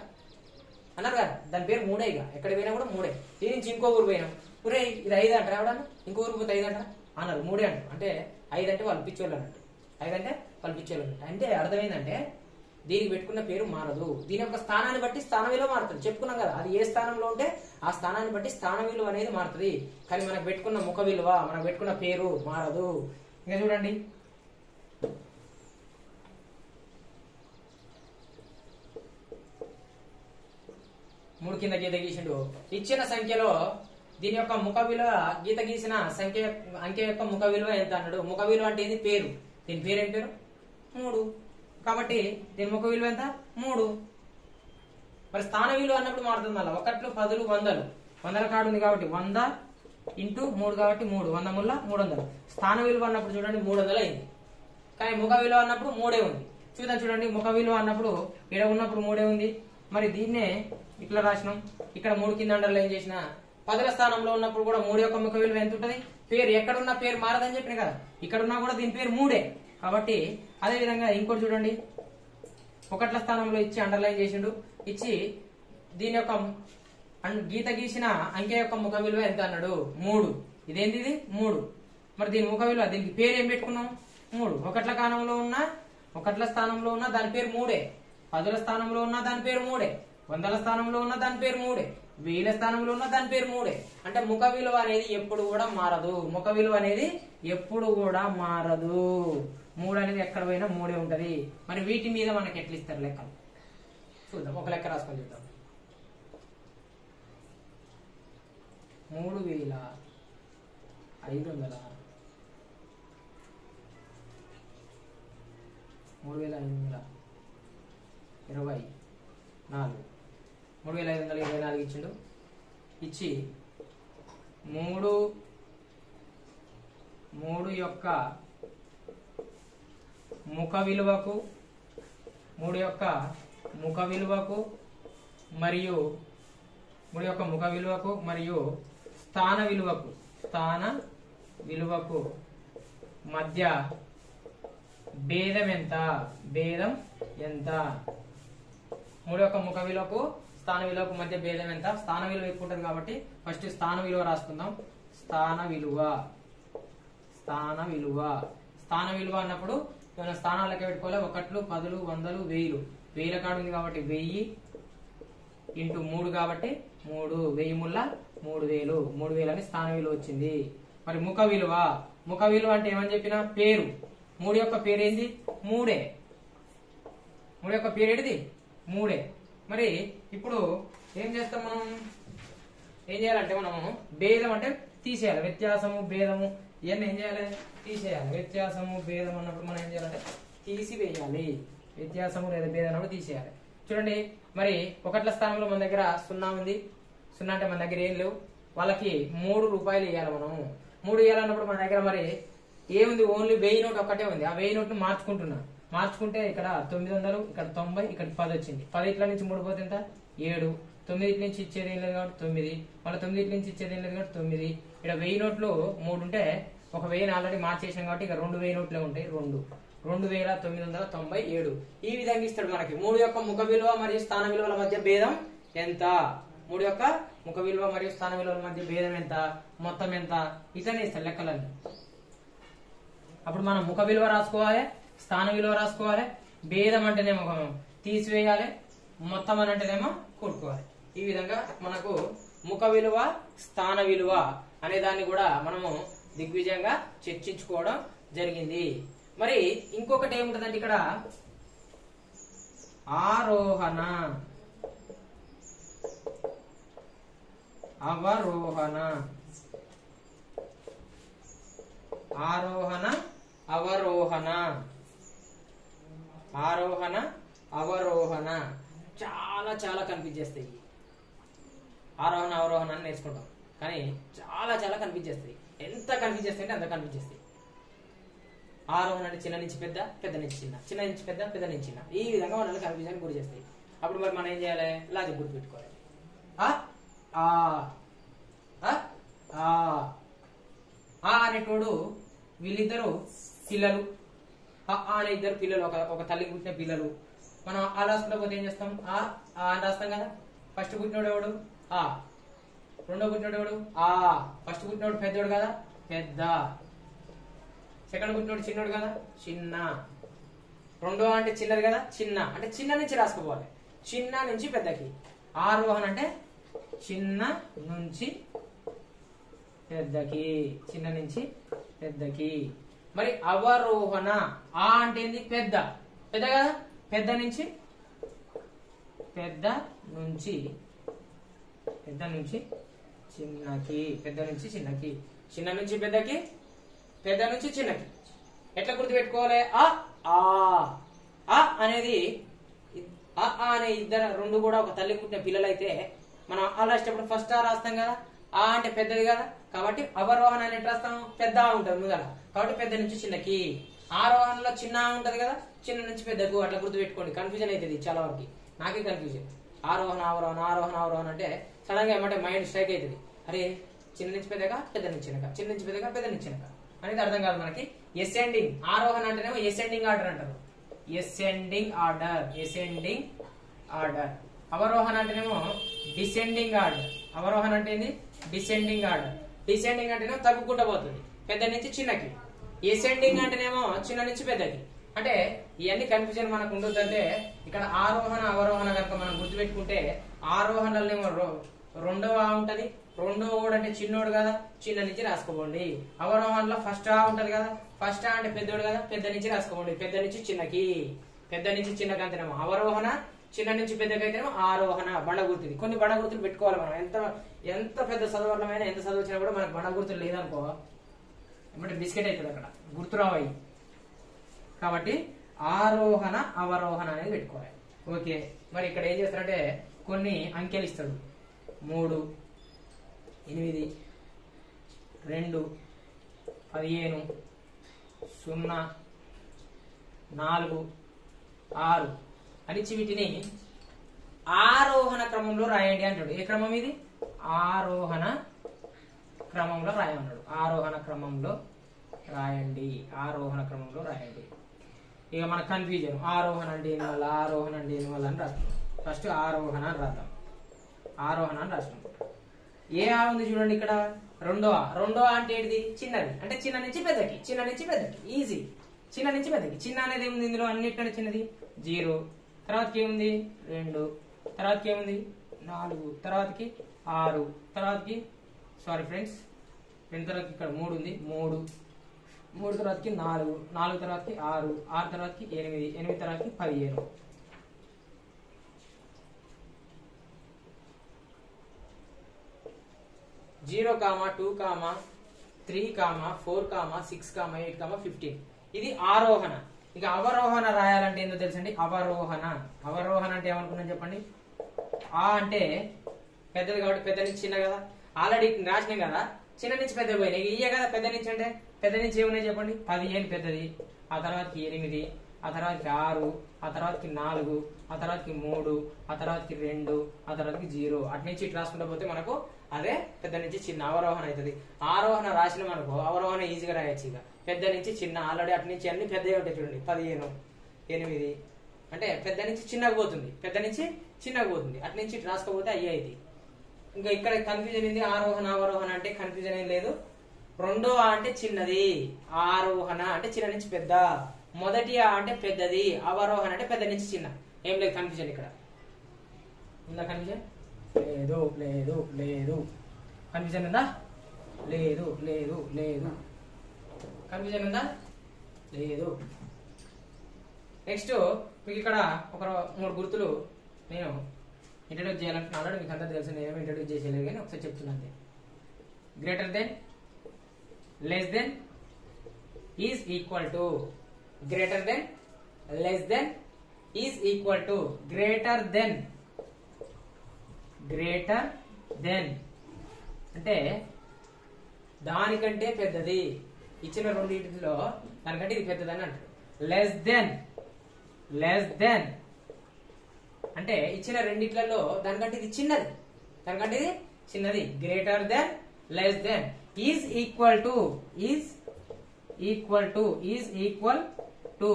అన్నారు కదా దాని పేరు మూడే ఇక. ఎక్కడ పోయినా కూడా మూడే. దీని నుంచి ఇంకో ఊరు పోయినాం. ఊరే ఇది ఐదు అంటారా ఎవడన్నా? ఇంకో ఊరు పోతే ఐదు అంటారా అన్నారు మూడే అంటారు అంటే ఐదు అంటే వాళ్ళు పిచ్చోళ్ళు అన్నట్టు. ఐదు అంటే వాళ్ళు పిచ్చోళ్ళు అన్నట్టు. అంటే అర్థమైందంటే దీనికి పెట్టుకున్న పేరు మారదు. దీని యొక్క స్థానాన్ని బట్టి స్థాన విలువ మారుతుంది. చెప్పుకున్నాం కదా అది ఏ స్థానంలో ఉంటే ఆ స్థానాన్ని బట్టి స్థాన విలువ అనేది మారుతుంది. కానీ మనకు పెట్టుకున్న ముఖ విలువ మనకు పెట్టుకున్న పేరు మారదు. ఇంకా చూడండి. మూడు కింద గీత గీసిండు. ఇచ్చిన సంఖ్యలో దీని యొక్క ముఖ విలువ గీత గీసిన సంఖ్య అంకె యొక్క ముఖ విలువ ఎంత అన్నాడు? ముఖ విలువ అంటే ఇది పేరు. దీని పేరు ఏం పేరు? మూడు. కాబట్టి దీని ముఖ విలువ ఎంత? మూడు. మరి స్థాన విలువ అన్నప్పుడు మారుతుంది మళ్ళీ. ఒకట్లు పదులు వందలు. వందల కాడు ఉంది కాబట్టి వంద ఇంటూ మూడు కాబట్టి మూడు. వంద ముళ్ళ మూడు వందలు స్థాన విలువ అన్నప్పుడు చూడండి మూడు వందలు అయింది. కానీ ముఖ విలువ అన్నప్పుడు మూడే ఉంది. చూద్దాం చూడండి. ముఖ విలువ అన్నప్పుడు ఇక్కడ ఉన్నప్పుడు మూడే ఉంది. మరి దీన్నే ఇట్లా రాసినాం. ఇక్కడ మూడు కింద అండర్లో ఏం చేసిన పదుల స్థానంలో ఉన్నప్పుడు కూడా మూడు యొక్క ముఖ విలువ ఎంత ఉంటుంది? పేరు ఎక్కడున్న పేరు మారదని చెప్పిన కదా. ఇక్కడ ఉన్నా కూడా దీని పేరు మూడే. కాబట్టి అదే విధంగా ఇంకోటి చూడండి. ఒకట్ల స్థానంలో ఇచ్చి అండర్లైన్ చేసిండు. ఇచ్చి దీని యొక్క గీత గీసిన అంకె యొక్క ముఖ విలువ ఎంత అన్నాడు? మూడు. ఇదేంది ఇది? మూడు. మరి దీని ముఖ విలువ దీనికి పేరు ఏం పెట్టుకున్నాం? మూడు. ఒకట్ల కాలంలో ఉన్న ఒకట్ల స్థానంలో ఉన్న దాని పేరు మూడే. పదుల స్థానంలో ఉన్న దాని పేరు మూడే. వందల స్థానంలో ఉన్న దాని పేరు మూడే. వేల స్థానంలో ఉన్న దాని పేరు మూడే. అంటే ముఖ విలువ అనేది ఎప్పుడు కూడా మారదు. ముఖ విలువ అనేది ఎప్పుడు కూడా మారదు. మూడు అనేది ఎక్కడ పోయినా మూడే ఉంటది. మరి వీటి మీద మనకి ఎట్లా ఇస్తారు లెక్కలు? చూద్దాం ఒక లెక్క రాసుకొని చూద్దాం. మూడు వేల ఐదు వందల మూడు వేల ఐదు వందల ఇరవై నాలుగు. మూడు వేల ఐదు వందల ఇరవై నాలుగు ఇచ్చిండు. ఇచ్చి మూడు మూడు యొక్క ముఖ విలువకు మూడు యొక్క ముఖ విలువకు మరియు మూడు యొక్క ముఖ విలువకు మరియు స్థాన విలువకు స్థాన విలువకు మధ్య భేదం ఎంత? భేదం ఎంత? మూడు యొక్క ముఖ విలువకు స్థాన విలువకు మధ్య భేదం ఎంత? స్థాన విలువ ఎక్కువ ఉంటుంది కాబట్టి ఫస్ట్ స్థాన విలువ రాసుకుందాం. స్థాన విలువ. స్థాన విలువ. స్థాన విలువ అన్నప్పుడు ఏమైనా స్థానాలకే పెట్టుకోవాలి? ఒకట్లు పదులు వందలు వేలు. వేల కాడు ఉంది కాబట్టి వెయ్యి ఇంటూ మూడు కాబట్టి మూడు వెయ్యి ముళ్ళ మూడు వేలు. మూడు వేలు అని స్థాన విలువ వచ్చింది. మరి ముఖ విలువ? ముఖ విలువ అంటే ఏమని చెప్పిన? పేరు. మూడు యొక్క పేరు ఏంది? మూడే. మూడు యొక్క పేరు ఏంటిది? మూడే. మరి ఇప్పుడు ఏం చేస్తాం మనం? ఏం చేయాలంటే మనము భేదం అంటే తీసేయాలి. వ్యత్యాసము భేదము ఇవన్నీ ఏం చేయాలి? తీసేయాలి. వ్యత్యాసము భేదం అన్నప్పుడు మనం ఏం చేయాలంటే తీసివేయాలి. వ్యత్యాసము లేదా భేదం అన్నప్పుడు తీసేయాలి. చూడండి మరి ఒకట్ల స్థానంలో మన దగ్గర సున్నా ఉంది. సున్నా అంటే మన దగ్గర ఏం లేవు. వాళ్ళకి మూడు రూపాయలు ఇవ్వాలి మనం. మూడు ఇవ్వాలన్నప్పుడు మన దగ్గర మరి ఏముంది? ఓన్లీ వెయ్యి నోట్ ఒక్కటే ఉంది. ఆ వెయ్యి నోట్ను మార్చుకుంటున్నా. మార్చుకుంటే ఇక్కడ తొమ్మిది వందలు ఇక్కడ తొంభై ఇక్కడ పది వచ్చింది. పది ఇట్ల నుంచి మూడు పోతే ఎంత? ఏడు. తొమ్మిది నుంచి ఇచ్చేది ఏం లేదు కాబట్టి తొమ్మిది. మళ్ళీ తొమ్మిది నుంచి ఇచ్చేది ఏం లేదు కాబట్టి తొమ్మిది. ఇక్కడ వెయ్యి నోట్లు మూడు ఉంటే ఒక వెయ్యిని ఆల్రెడీ మార్చేసాం కాబట్టి ఇక రెండు వెయ్యి నోట్లే ఉంటాయి రెండు. రెండు వేల తొమ్మిది వందల తొంభై ఏడు. ఈ విధంగా ఇస్తాడు మనకి. మూడు యొక్క ముఖ విలువ మరియు స్థాన విలువల మధ్య భేదం ఎంత? మూడు యొక్క ముఖ విలువ మరియు స్థాన విలువల మధ్య భేదం ఎంత? మొత్తం ఎంత? ఇతనే ఇస్తాడు లెక్కలన్నీ. అప్పుడు మనం ముఖ విలువ రాసుకోవాలి స్థాన విలువ రాసుకోవాలి భేదం అంటేనేమో తీసివేయాలి మొత్తం అని అంటేనేమో కూడుకోవాలి ఈ విధంగా మనకు ముఖ విలువ స్థాన విలువ అనే దాన్ని కూడా మనము దిగ్విజయంగా చర్చించుకోవడం జరిగింది. మరి ఇంకొకటి ఏముంటదంటే ఇక్కడ? ఆరోహణ. అవరోహణ. ఆరోహణ అవరోహణ. ఆరోహణ అవరోహణ. చాలా చాలా కనిపించేస్తాయి ఆరోహణ అవరోహణ అని నేర్చుకుంటాం. కానీ చాలా చాలా కనిపించేస్తుంది. ఎంత కనిపించేస్తుంది అంటే అంత కనిపించేస్తుంది. ఆరోహణ అంటే చిన్న నుంచి పెద్ద పెద్ద నుంచి చిన్న. చిన్న నుంచి పెద్ద పెద్ద నుంచి చిన్న. ఈ విధంగా మనల్ని కన్ఫ్యూజన్ గురి చేస్తాయి అప్పుడు మరి మనం ఏం చేయాలి? లాజిక్ గుర్తు పెట్టుకోవాలి ఆ ఆ ఆ ఆ ఆ అనేటోడు వీళ్ళిద్దరు పిల్లలు. ఆ అనే ఇద్దరు పిల్లలు. ఒక ఒక తల్లికి పుట్టిన పిల్లలు. మనం ఆ రాసుకుంటే పోతే ఏం చేస్తాం? ఆ ఆ అని రాస్తాం కదా? ఫస్ట్ పుట్టినోడు ఎవడు? ఆ. రెండో పుట్టినోడు ఎవడు ఆ. ఫస్ట్ పుట్టినోడు పెద్దోడు కదా? పెద్ద. సెకండ్ పుట్టినోడు చిన్నోడు కదా? చిన్న. రెండో అంటే చిన్నది కదా? చిన్న. అంటే చిన్న నుంచి రాసుకోవాలి. చిన్న నుంచి పెద్దకి. ఆరోహణ అంటే చిన్న నుంచి పెద్దకి. చిన్న నుంచి పెద్దకి. మరి అవరోహణ ఆ అంటే ఏంది? పెద్ద. పెద్ద కదా? పెద్ద నుంచి? పెద్ద నుంచి. పెద్ద నుంచి చిన్నకి పెద్ద నుంచి చిన్నకి. చిన్న నుంచి పెద్దకి పెద్ద నుంచి చిన్నకి. ఎట్లా గుర్తుపెట్టుకోవాలి? ఆ ఆ. ఆ అనేది ఆ అనే ఇద్దరు రెండు కూడా ఒక తల్లి పుట్టిన పిల్లలైతే మనం ఆ రాసేటప్పుడు ఫస్ట్ ఆ రాస్తాం కదా? ఆ అంటే పెద్దది కదా? కాబట్టి అవరోహణ అని ఎట్లా రాస్తాం? పెద్ద ఉంటుంది ముందర కాబట్టి పెద్ద నుంచి చిన్నకి. ఆరోహణలో చిన్న ఉంటది కదా? చిన్న నుంచి పెద్దకు అట్లా గుర్తుపెట్టుకోండి. కన్ఫ్యూజన్ అవుతుంది చాలా వరకు. నాకే కన్ఫ్యూజన్. ఆరోహణ అవరోహణ ఆరోహణ అవరోహణ అంటే సడన్గా ఏమంటే మైండ్ స్ట్రైక్ అవుతుంది అరే చిన్న నుంచి పెద్దగా పెద్ద నుంచి చిన్న నుంచి పెద్దగా పెద్ద నుంచి అనేది అర్థం కాదు మనకి. ఎసెండింగ్ ఆరోహణ అంటేనేమో ఎసెండింగ్ ఆర్డర్ అంటారు. ఎసెండింగ్ ఆర్డర్ ఎసెండింగ్ ఆర్డర్ అవరోహణ అంటేనేమో డిసెండింగ్ ఆర్డర్ అవరోహణ అంటే ఏంది? డిసెండింగ్ ఆర్డర్ డిసెండింగ్ అంటేనేమో తగ్గుకుంటూ పోతుంది పెద్ద నుంచి చిన్నకి. ఎసెండింగ్ అంటేనేమో చిన్న నుంచి పెద్దకి. అంటే ఇవన్నీ కన్ఫ్యూజన్ మనకు ఉండొద్దంటే ఇక్కడ ఆరోహణ అవరోహణ కనుక మనం గుర్తుపెట్టుకుంటే ఆరోహణలో రో- రెండవ ఆ ఉంటది. రెండవ ఓడు అంటే చిన్నోడు కదా చిన్న నుంచి రాసుకోండి. అవరోహణలో ఫస్ట్ ఆ ఉంటది కదా ఫస్ట్ ఆ అంటే పెద్దోడు కదా పెద్ద నుంచి రాసుకోండి. పెద్ద నుంచి చిన్నకి పెద్ద నుంచి చిన్నకి అంతేనేమో అవరోహణ చిన్న నుంచి పెద్దకి అయితేనేమో ఆరోహణ బండ గుర్తుది కొన్ని బండ గుర్తులు పెట్టుకోవాలి మనం. ఎంత ఎంత పెద్ద చదవడమైనా ఎంత చదివించినా కూడా మనకు బండ గుర్తులు లేదనుకో ఏమంటే బిస్కెట్ అవుతుంది అక్కడ. గుర్తురావయి కాబట్టి ఆరోహణ అవరోహణ అనేది పెట్టుకోవాలి. ఓకే. మరి ఇక్కడ ఏం చేస్తారంటే కొన్ని అంకెలు ఇస్తాడు. మూడు ఎనిమిది రెండు పదిహేను సున్నా నాలుగు ఆరు. అనిచి వీటిని ఆరోహణ క్రమంలో రాయండి అంటాడు. ఏ క్రమం ఇది? ఆరోహణ క్రమంలో రాయమన్నాడు. ఆరోహణ క్రమంలో రాయండి. ఆరోహణ క్రమంలో రాయండి. ఇక మన కన్ఫ్యూజన్ ఆరోహణ అంటే ఏం వల్ల? ఆరోహణ అంటే ఏం వల్ల అని రాస్తాం. ఫస్ట్ ఆరోహణ అని రాద్దాం. ఆరోహణ అని రాసినాం. ఏ ఆ ఉంది చూడండి ఇక్కడ? రెండో ఆ. రెండో ఆ అంటే ఏంటిది? చిన్నది. అంటే చిన్న నుంచి పెద్దకి. చిన్న నుంచి పెద్దకి. ఈజీ చిన్న నుంచి పెద్దకి. చిన్న అనేది ఏముంది ఇందులో? అన్నిటికంటే చిన్నది? జీరో. తర్వాతకి ఏముంది? రెండు. తర్వాతకి ఏముంది? నాలుగు. తర్వాతకి ఆరు. తర్వాతకి సారీ ఫ్రెండ్స్ రెండు తర్వాతకి ఇక్కడ మూడు ఉంది. మూడు. మూడు తర్వాతకి నాలుగు. నాలుగు తర్వాతకి ఆరు. ఆరు తర్వాతకి ఎనిమిది. ఎనిమిది తర్వాతకి పదిహేను. Zero comma two comma three comma four comma six comma eight comma fifteen. ఇది ఆరోహణ. ఇక అవరోహణ రాయాలంటే ఏందో తెలుసండి? అవరోహణ. అవరోహణ అంటే ఏమనుకున్నాను చెప్పండి? ఆ అంటే పెద్దది కాబట్టి పెద్ద నుంచి చిన్న కదా? ఆల్రెడీ రాసినాం కదా? చిన్న నుంచి పెద్ద పోయినాయి. ఇయ్య కదా? పెద్ద నుంచి అంటే? పెద్ద నుంచి ఏమున్నాయి చెప్పండి? పదిహేను పెద్దది. ఆ తర్వాతకి ఎనిమిది. ఆ తర్వాతకి ఆరు. ఆ తర్వాతకి నాలుగు. ఆ తర్వాతకి మూడు. ఆ తర్వాతకి రెండు. ఆ తర్వాతకి జీరో. అటు నుంచి ఇటు రాసుకుంటూ పోతే మనకు అదే పెద్ద నుంచి చిన్న అవరోహణ అవుతుంది. ఆరోహణ రాసిన మనకు అవరోహణ ఈజీగా రాయొచ్చు ఇక. పెద్ద నుంచి చిన్న ఆల్రెడీ అటు నుంచి అన్ని పెద్దవి ఉంటాయి చూడండి. పదిహేను ఎనిమిది అంటే పెద్ద నుంచి చిన్నగా పోతుంది. పెద్ద నుంచి చిన్నగా పోతుంది. అటు నుంచి రాసుకోపోతే అయ్యే అయితే ఇంకా ఇక్కడ కన్ఫ్యూజన్ ఏంది? ఆరోహణ అవరోహణ అంటే కన్ఫ్యూజన్ ఏం లేదు. రెండో ఆ అంటే చిన్నది. ఆరోహణ అంటే చిన్న నుంచి పెద్ద. మొదటి ఆ అంటే పెద్దది. అవరోహణ అంటే పెద్ద నుంచి చిన్న. ఏం లేదు కన్ఫ్యూజన్ ఇక్కడ. ఉందా కన్ఫ్యూజన్ లేదు లేదు లేదు. కన్ఫ్యూజన్ ఉందా? లేదు లేదు లేదు. కన్ఫ్యూజన్ ఉందా? లేదు. నెక్స్ట్ మీకు ఇక్కడ ఒక మూడు గుర్తులు నేను ఇంట్రడ్యూస్ చేయాలనుకున్నాను మీకు అందరూ తెలుసు నేను ఇంట్రడ్యూస్ చేసేయలేదు కానీ ఒకసారి చెప్తున్నాను అంతే. Greater than less than is equal to greater than less than is equal to greater than greater than అంటే దానికంటే పెద్దది. ఇచ్చిన రెండింటిలో దానికంటే ఇది పెద్దదని అంటారు. లెస్ దెన్ లెస్ దెన్ అంటే ఇచ్చిన రెండిట్లలో దానికంటే ఇది చిన్నది. దానికంటే ఇది చిన్నది. Greater than less than is equal to is equal to is equal to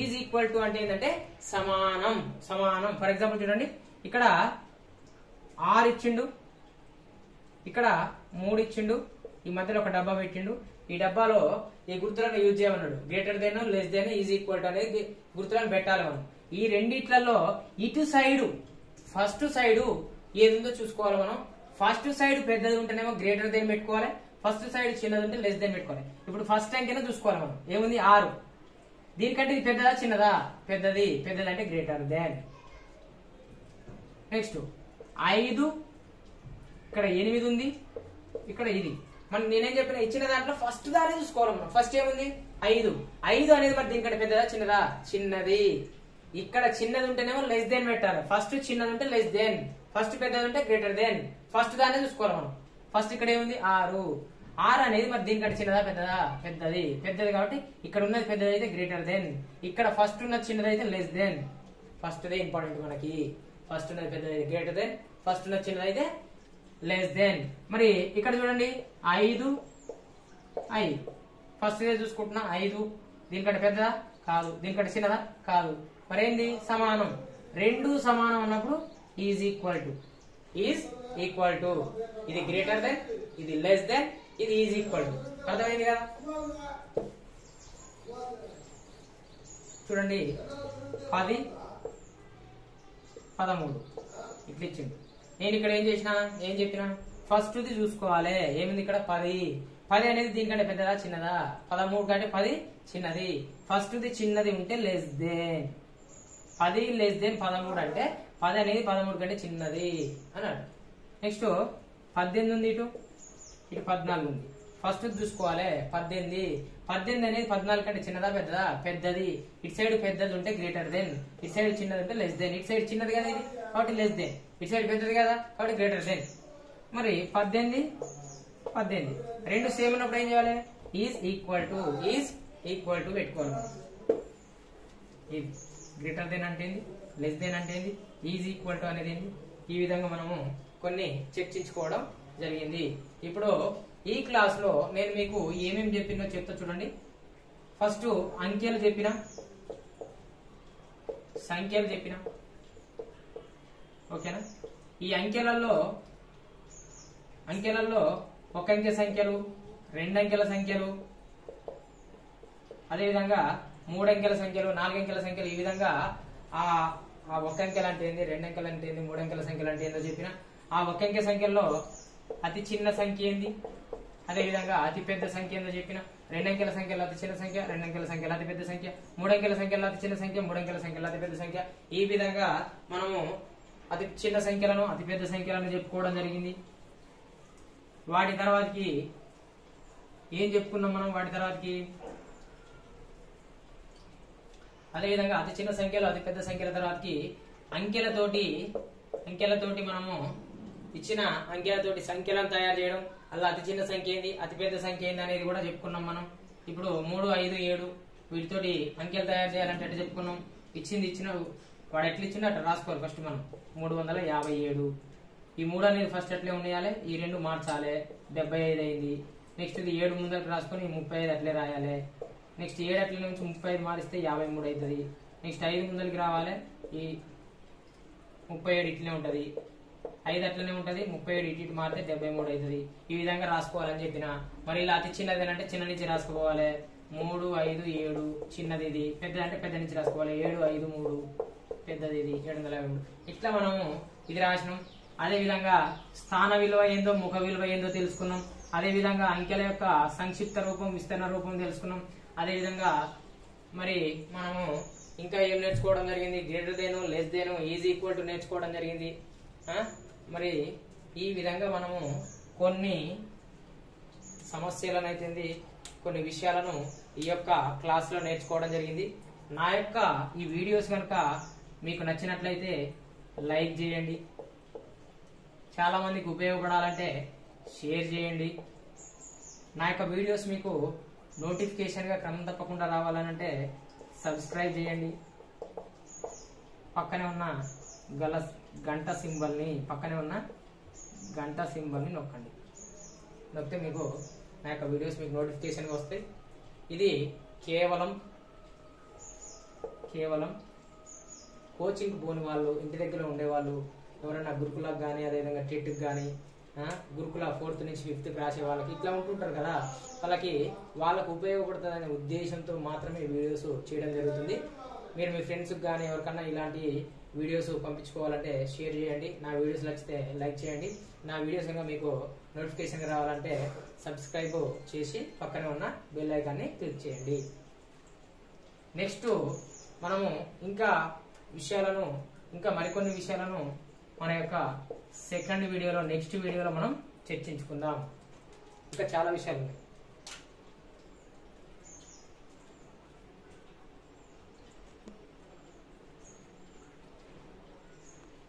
is equal to అంటే ఏంటంటే సమానం సమానం. ఫర్ ఎగ్జాంపుల్ చూడండి. ఇక్కడ ఆరు ఇచ్చిండు ఇక్కడ మూడు ఇచ్చిండు ఈ మధ్యలో ఒక డబ్బా పెట్టిండు. ఈ డబ్బాలో ఈ గుర్తులను యూజ్ చేయమన్నాడు. Greater than less than is equal అనేది గుర్తులను పెట్టాలి మనం. ఈ రెండిట్లలో ఇటు సైడు ఫస్ట్ సైడ్ ఏది ఉందో చూసుకోవాలి మనం. ఫస్ట్ సైడ్ పెద్దది ఉంటేనేమో గ్రేటర్ దెన్ పెట్టుకోవాలి. ఫస్ట్ సైడ్ చిన్నది ఉంటే లెస్ దెన్ పెట్టుకోవాలి. ఇప్పుడు ఫస్ట్ అంకెనే చూసుకోవాలి మనం. ఏముంది? ఆరు. దీనికంటే ఇది పెద్దదా? చిన్నదా? పెద్దది. పెద్దది అంటే గ్రేటర్ దెన్ నెక్స్ట్ ఐదు ఇక్కడ ఎనిమిది ఉంది ఇక్కడ ఇది. మనం నేనేం చెప్పిన ఇచ్చిన దాంట్లో ఫస్ట్ దాన్ని చూసుకోవాలి మనం ఫస్ట్ ఏముంది? ఐదు. ఐదు అనేది మరి దీనికంటే పెద్దదా చిన్నదా? చిన్నది. ఇక్కడ చిన్నది ఉంటేనేమో లెస్ దెన్ పెట్టాలి. ఫస్ట్ చిన్నది ఉంటే లెస్ దెన్ ఫస్ట్ పెద్దది ఉంటే గ్రేటర్ దెన్ ఫస్ట్ దాన్ని చూసుకోవాలి మనం. ఫస్ట్ ఇక్కడ ఏముంది? ఆరు. ఆరు అనేది మరి దీనికంటే చిన్నదా పెద్దదా? పెద్దది. పెద్దది కాబట్టి ఇక్కడ ఉన్నది పెద్దది అయితే గ్రేటర్ దెన్ ఇక్కడ ఫస్ట్ ఉన్నది చిన్నది అయితే లెస్ దెన్ ఫస్ట్ దే ఇంపార్టెంట్ మనకి. ఫస్ట్ ఉన్నది పెద్దది గ్రేటర్ దెన్ ఫస్ట్ ఉన్న చిన్నది అయితే లెస్ దెన్ మరి ఇక్కడ చూడండి ఐదు ఐదు ఫస్ట్ ఇదే చూసుకుంటున్నా ఐదు. దీనికంటే పెద్దదా? కాదు. దీనికంటే చిన్నదా? కాదు. మరి ఏంది సమానం. రెండు సమానం అన్నప్పుడు is equal to is equal to ఇది గ్రేటర్ దెన్ ఇది లెస్ దెన్ ఇది ఈజ్ ఈక్వల్ టు అర్థమైంది కదా చూడండి. పది పదమూడు. ఇట్లా ఇచ్చిండు నేను ఇక్కడ ఏం చేసిన? ఏం చెప్పిన? ఫస్ట్ది చూసుకోవాలి. ఏమింది ఇక్కడ? పది. పది అనేది దీనికంటే పెద్దదా? చిన్నదా? పదమూడు కంటే పది చిన్నది. ఫస్ట్ది చిన్నది ఉంటే లెస్ దేన్ పది లెస్ దేన్ పదమూడు అంటే పది అనేది పదమూడు కంటే చిన్నది. అన్నాడు. నెక్స్ట్ పద్దెనిమిది ఉంది ఇటు? ఇటు పద్నాలుగు ఉంది. ఫస్ట్ చూసుకోవాలి. పద్దెనిమిది. పద్దెనిమిది అనేది పద్నాలుగు కంటే చిన్నదా పెద్దదా? పెద్దది. ఇటు సైడ్ పెద్దది ఉంటే గ్రేటర్ దెన్ ఇటు సైడ్ చిన్నది ఉంటే లెస్ దెన్ ఇటు సైడ్ చిన్నది కదా ఇది? కాబట్టి లెస్ దెన్ ఇటు సైడ్ పెద్దది కదా? కాబట్టి గ్రేటర్ దెన్ మరి పద్దెనిమిది పద్దెనిమిది. రెండు సేమ్ ఉన్నప్పుడు ఏం చేయాలి? Is equal to is equal to పెట్టుకోవాలి ఇది గ్రేటర్ దెన్ అంటే ఏంది? లెస్ దెన్ అంటే ఏంది? ఈజ్ ఈక్వల్ టు అనేది ఏంది? ఈ విధంగా మనము కొన్ని చర్చించుకోవడం జరిగింది. ఇప్పుడు ఈ క్లాస్లో నేను మీకు ఏమేమి చెప్పినో చెప్తా చూడండి. ఫస్ట్ అంకెలు చెప్పిన సంఖ్యలు చెప్పిన. ఓకేనా? ఈ అంకెలలో అంకెలలో ఒక అంకె సంఖ్యలు రెండు అంకెల సంఖ్యలు అదేవిధంగా మూడు అంకెల సంఖ్యలు నాలుగు అంకెల సంఖ్యలు ఈ విధంగా ఆ ఆ ఒక అంకెలు అంటే ఏంది రెండు అంకెలు అంటే ఏంది మూడు అంకెల సంఖ్యలు అంటే ఏందో చెప్పిన. ఆ ఒక అంకె సంఖ్యల్లో అతి చిన్న సంఖ్య ఏంది? అదేవిధంగా అతిపెద్ద సంఖ్య ఏందో చెప్పిన? రెండంకెల సంఖ్యలో అతి చిన్న సంఖ్య రెండంకెల సంఖ్యలో అతి పెద్ద సంఖ్య మూడు సంఖ్యలో అతి చిన్న సంఖ్య మూడు సంఖ్యలో అతి పెద్ద సంఖ్య. ఈ విధంగా మనము అతి చిన్న సంఖ్యలను అతి పెద్ద సంఖ్యలను చెప్పుకోవడం జరిగింది. వాటి తర్వాతకి ఏం చెప్పుకున్నాం మనం వాటి తర్వాతకి? అదేవిధంగా అతి చిన్న సంఖ్యలో అతి పెద్ద సంఖ్యల తర్వాతకి అంకెలతోటి అంకెలతోటి మనము ఇచ్చిన అంకెలతోటి సంఖ్యలను తయారు చేయడం. అలా అతి చిన్న సంఖ్య ఏంది? అతి పెద్ద సంఖ్య ఏంది అనేది కూడా చెప్పుకున్నాం మనం. ఇప్పుడు మూడు ఐదు ఏడు వీటితోటి అంకెలు తయారు చేయాలంటే అట్లా చెప్పుకున్నాం. ఇచ్చింది ఇచ్చిన వాడు ఎట్లా ఇచ్చిందో అట్లా రాసుకోవాలి ఫస్ట్ మనం. మూడు వందల యాభై ఏడు. ఈ మూడు అనేది ఫస్ట్ అట్లే ఉండాలి ఈ రెండు మార్చాలి. డెబ్బై ఐదు అయింది. నెక్స్ట్ ఇది ఏడు ముందర రాసుకొని ముప్పై ఐదు అట్లే రాయాలి. నెక్స్ట్ ఏడు అట్ల నుంచి ముప్పై ఐదు మారిస్తే యాభై మూడు అవుతుంది నెక్స్ట్ ఐదు ముందరికి రావాలి. ఈ ముప్పై ఏడు ఇట్లే ఉంటుంది. ఐదు అట్లనే ఉంటది ముప్పై ఏడు ఇటు ఇటు మారితే డెబ్బై మూడు అవుతుంది ఈ విధంగా రాసుకోవాలని చెప్పిన. మరి ఇలా అతి చిన్నది అంటే చిన్న నుంచి రాసుకోవాలి. మూడు ఐదు ఏడు చిన్నది ఇది. పెద్దది అంటే పెద్ద నుంచి రాసుకోవాలి. ఏడు ఐదు మూడు పెద్దది ఇది. ఏడు వందల యాభై మూడు. ఇట్లా మనము ఇది రాసినాం. అదే విధంగా స్థాన విలువ ఏందో ముఖ విలువ ఏందో తెలుసుకున్నాం. అదే విధంగా అంకెల యొక్క సంక్షిప్త రూపం విస్తరణ రూపం తెలుసుకున్నాం. అదే విధంగా మరి మనము ఇంకా ఏం నేర్చుకోవడం జరిగింది? Greater than less than is equal to నేర్చుకోవడం జరిగింది. మరి ఈ విధంగా మనము కొన్ని సమస్యలను అయితే కొన్ని విషయాలను ఈ యొక్క క్లాస్లో నేర్చుకోవడం జరిగింది. నా యొక్క ఈ వీడియోస్ కనుక మీకు నచ్చినట్లయితే లైక్ చేయండి. చాలా మందికి ఉపయోగపడాలంటే షేర్ చేయండి. నా యొక్క వీడియోస్ మీకు నోటిఫికేషన్గా క్రమం తప్పకుండా రావాలనంటే సబ్స్క్రైబ్ చేయండి. పక్కనే ఉన్న గల గంట సింబల్ని పక్కనే ఉన్న గంట సింబల్ని నొక్కండి. నొక్కితే మీకు నా యొక్క వీడియోస్ మీకు నోటిఫికేషన్ వస్తాయి. ఇది కేవలం కేవలం కోచింగ్ పోని వాళ్ళు ఇంటి దగ్గర ఉండేవాళ్ళు ఎవరైనా గురుకులకు కానీ అదేవిధంగా టెట్కి కానీ గురుకుల ఫోర్త్ నుంచి ఫిఫ్త్ రాసే వాళ్ళకి ఇట్లా ఉంటుంటారు కదా. వాళ్ళకి వాళ్ళకు ఉపయోగపడుతుందనే ఉద్దేశంతో మాత్రమే వీడియోస్ చేయడం జరుగుతుంది. మీరు మీ ఫ్రెండ్స్కి కానీ ఎవరికన్నా ఇలాంటి వీడియోస్ పంపించుకోవాలంటే షేర్ చేయండి. నా వీడియోస్ నచ్చితే లైక్ చేయండి. నా వీడియోస్ కనుక మీకు నోటిఫికేషన్ రావాలంటే సబ్స్క్రైబ్ చేసి పక్కనే ఉన్న బెల్ ఐకాన్ని క్లిక్ చేయండి. నెక్స్ట్ మనము ఇంకా విషయాలను ఇంకా మరికొన్ని విషయాలను మన యొక్క సెకండ్ వీడియోలో నెక్స్ట్ వీడియోలో మనం చర్చించుకుందాం. ఇంకా చాలా విషయాలు ఉన్నాయి.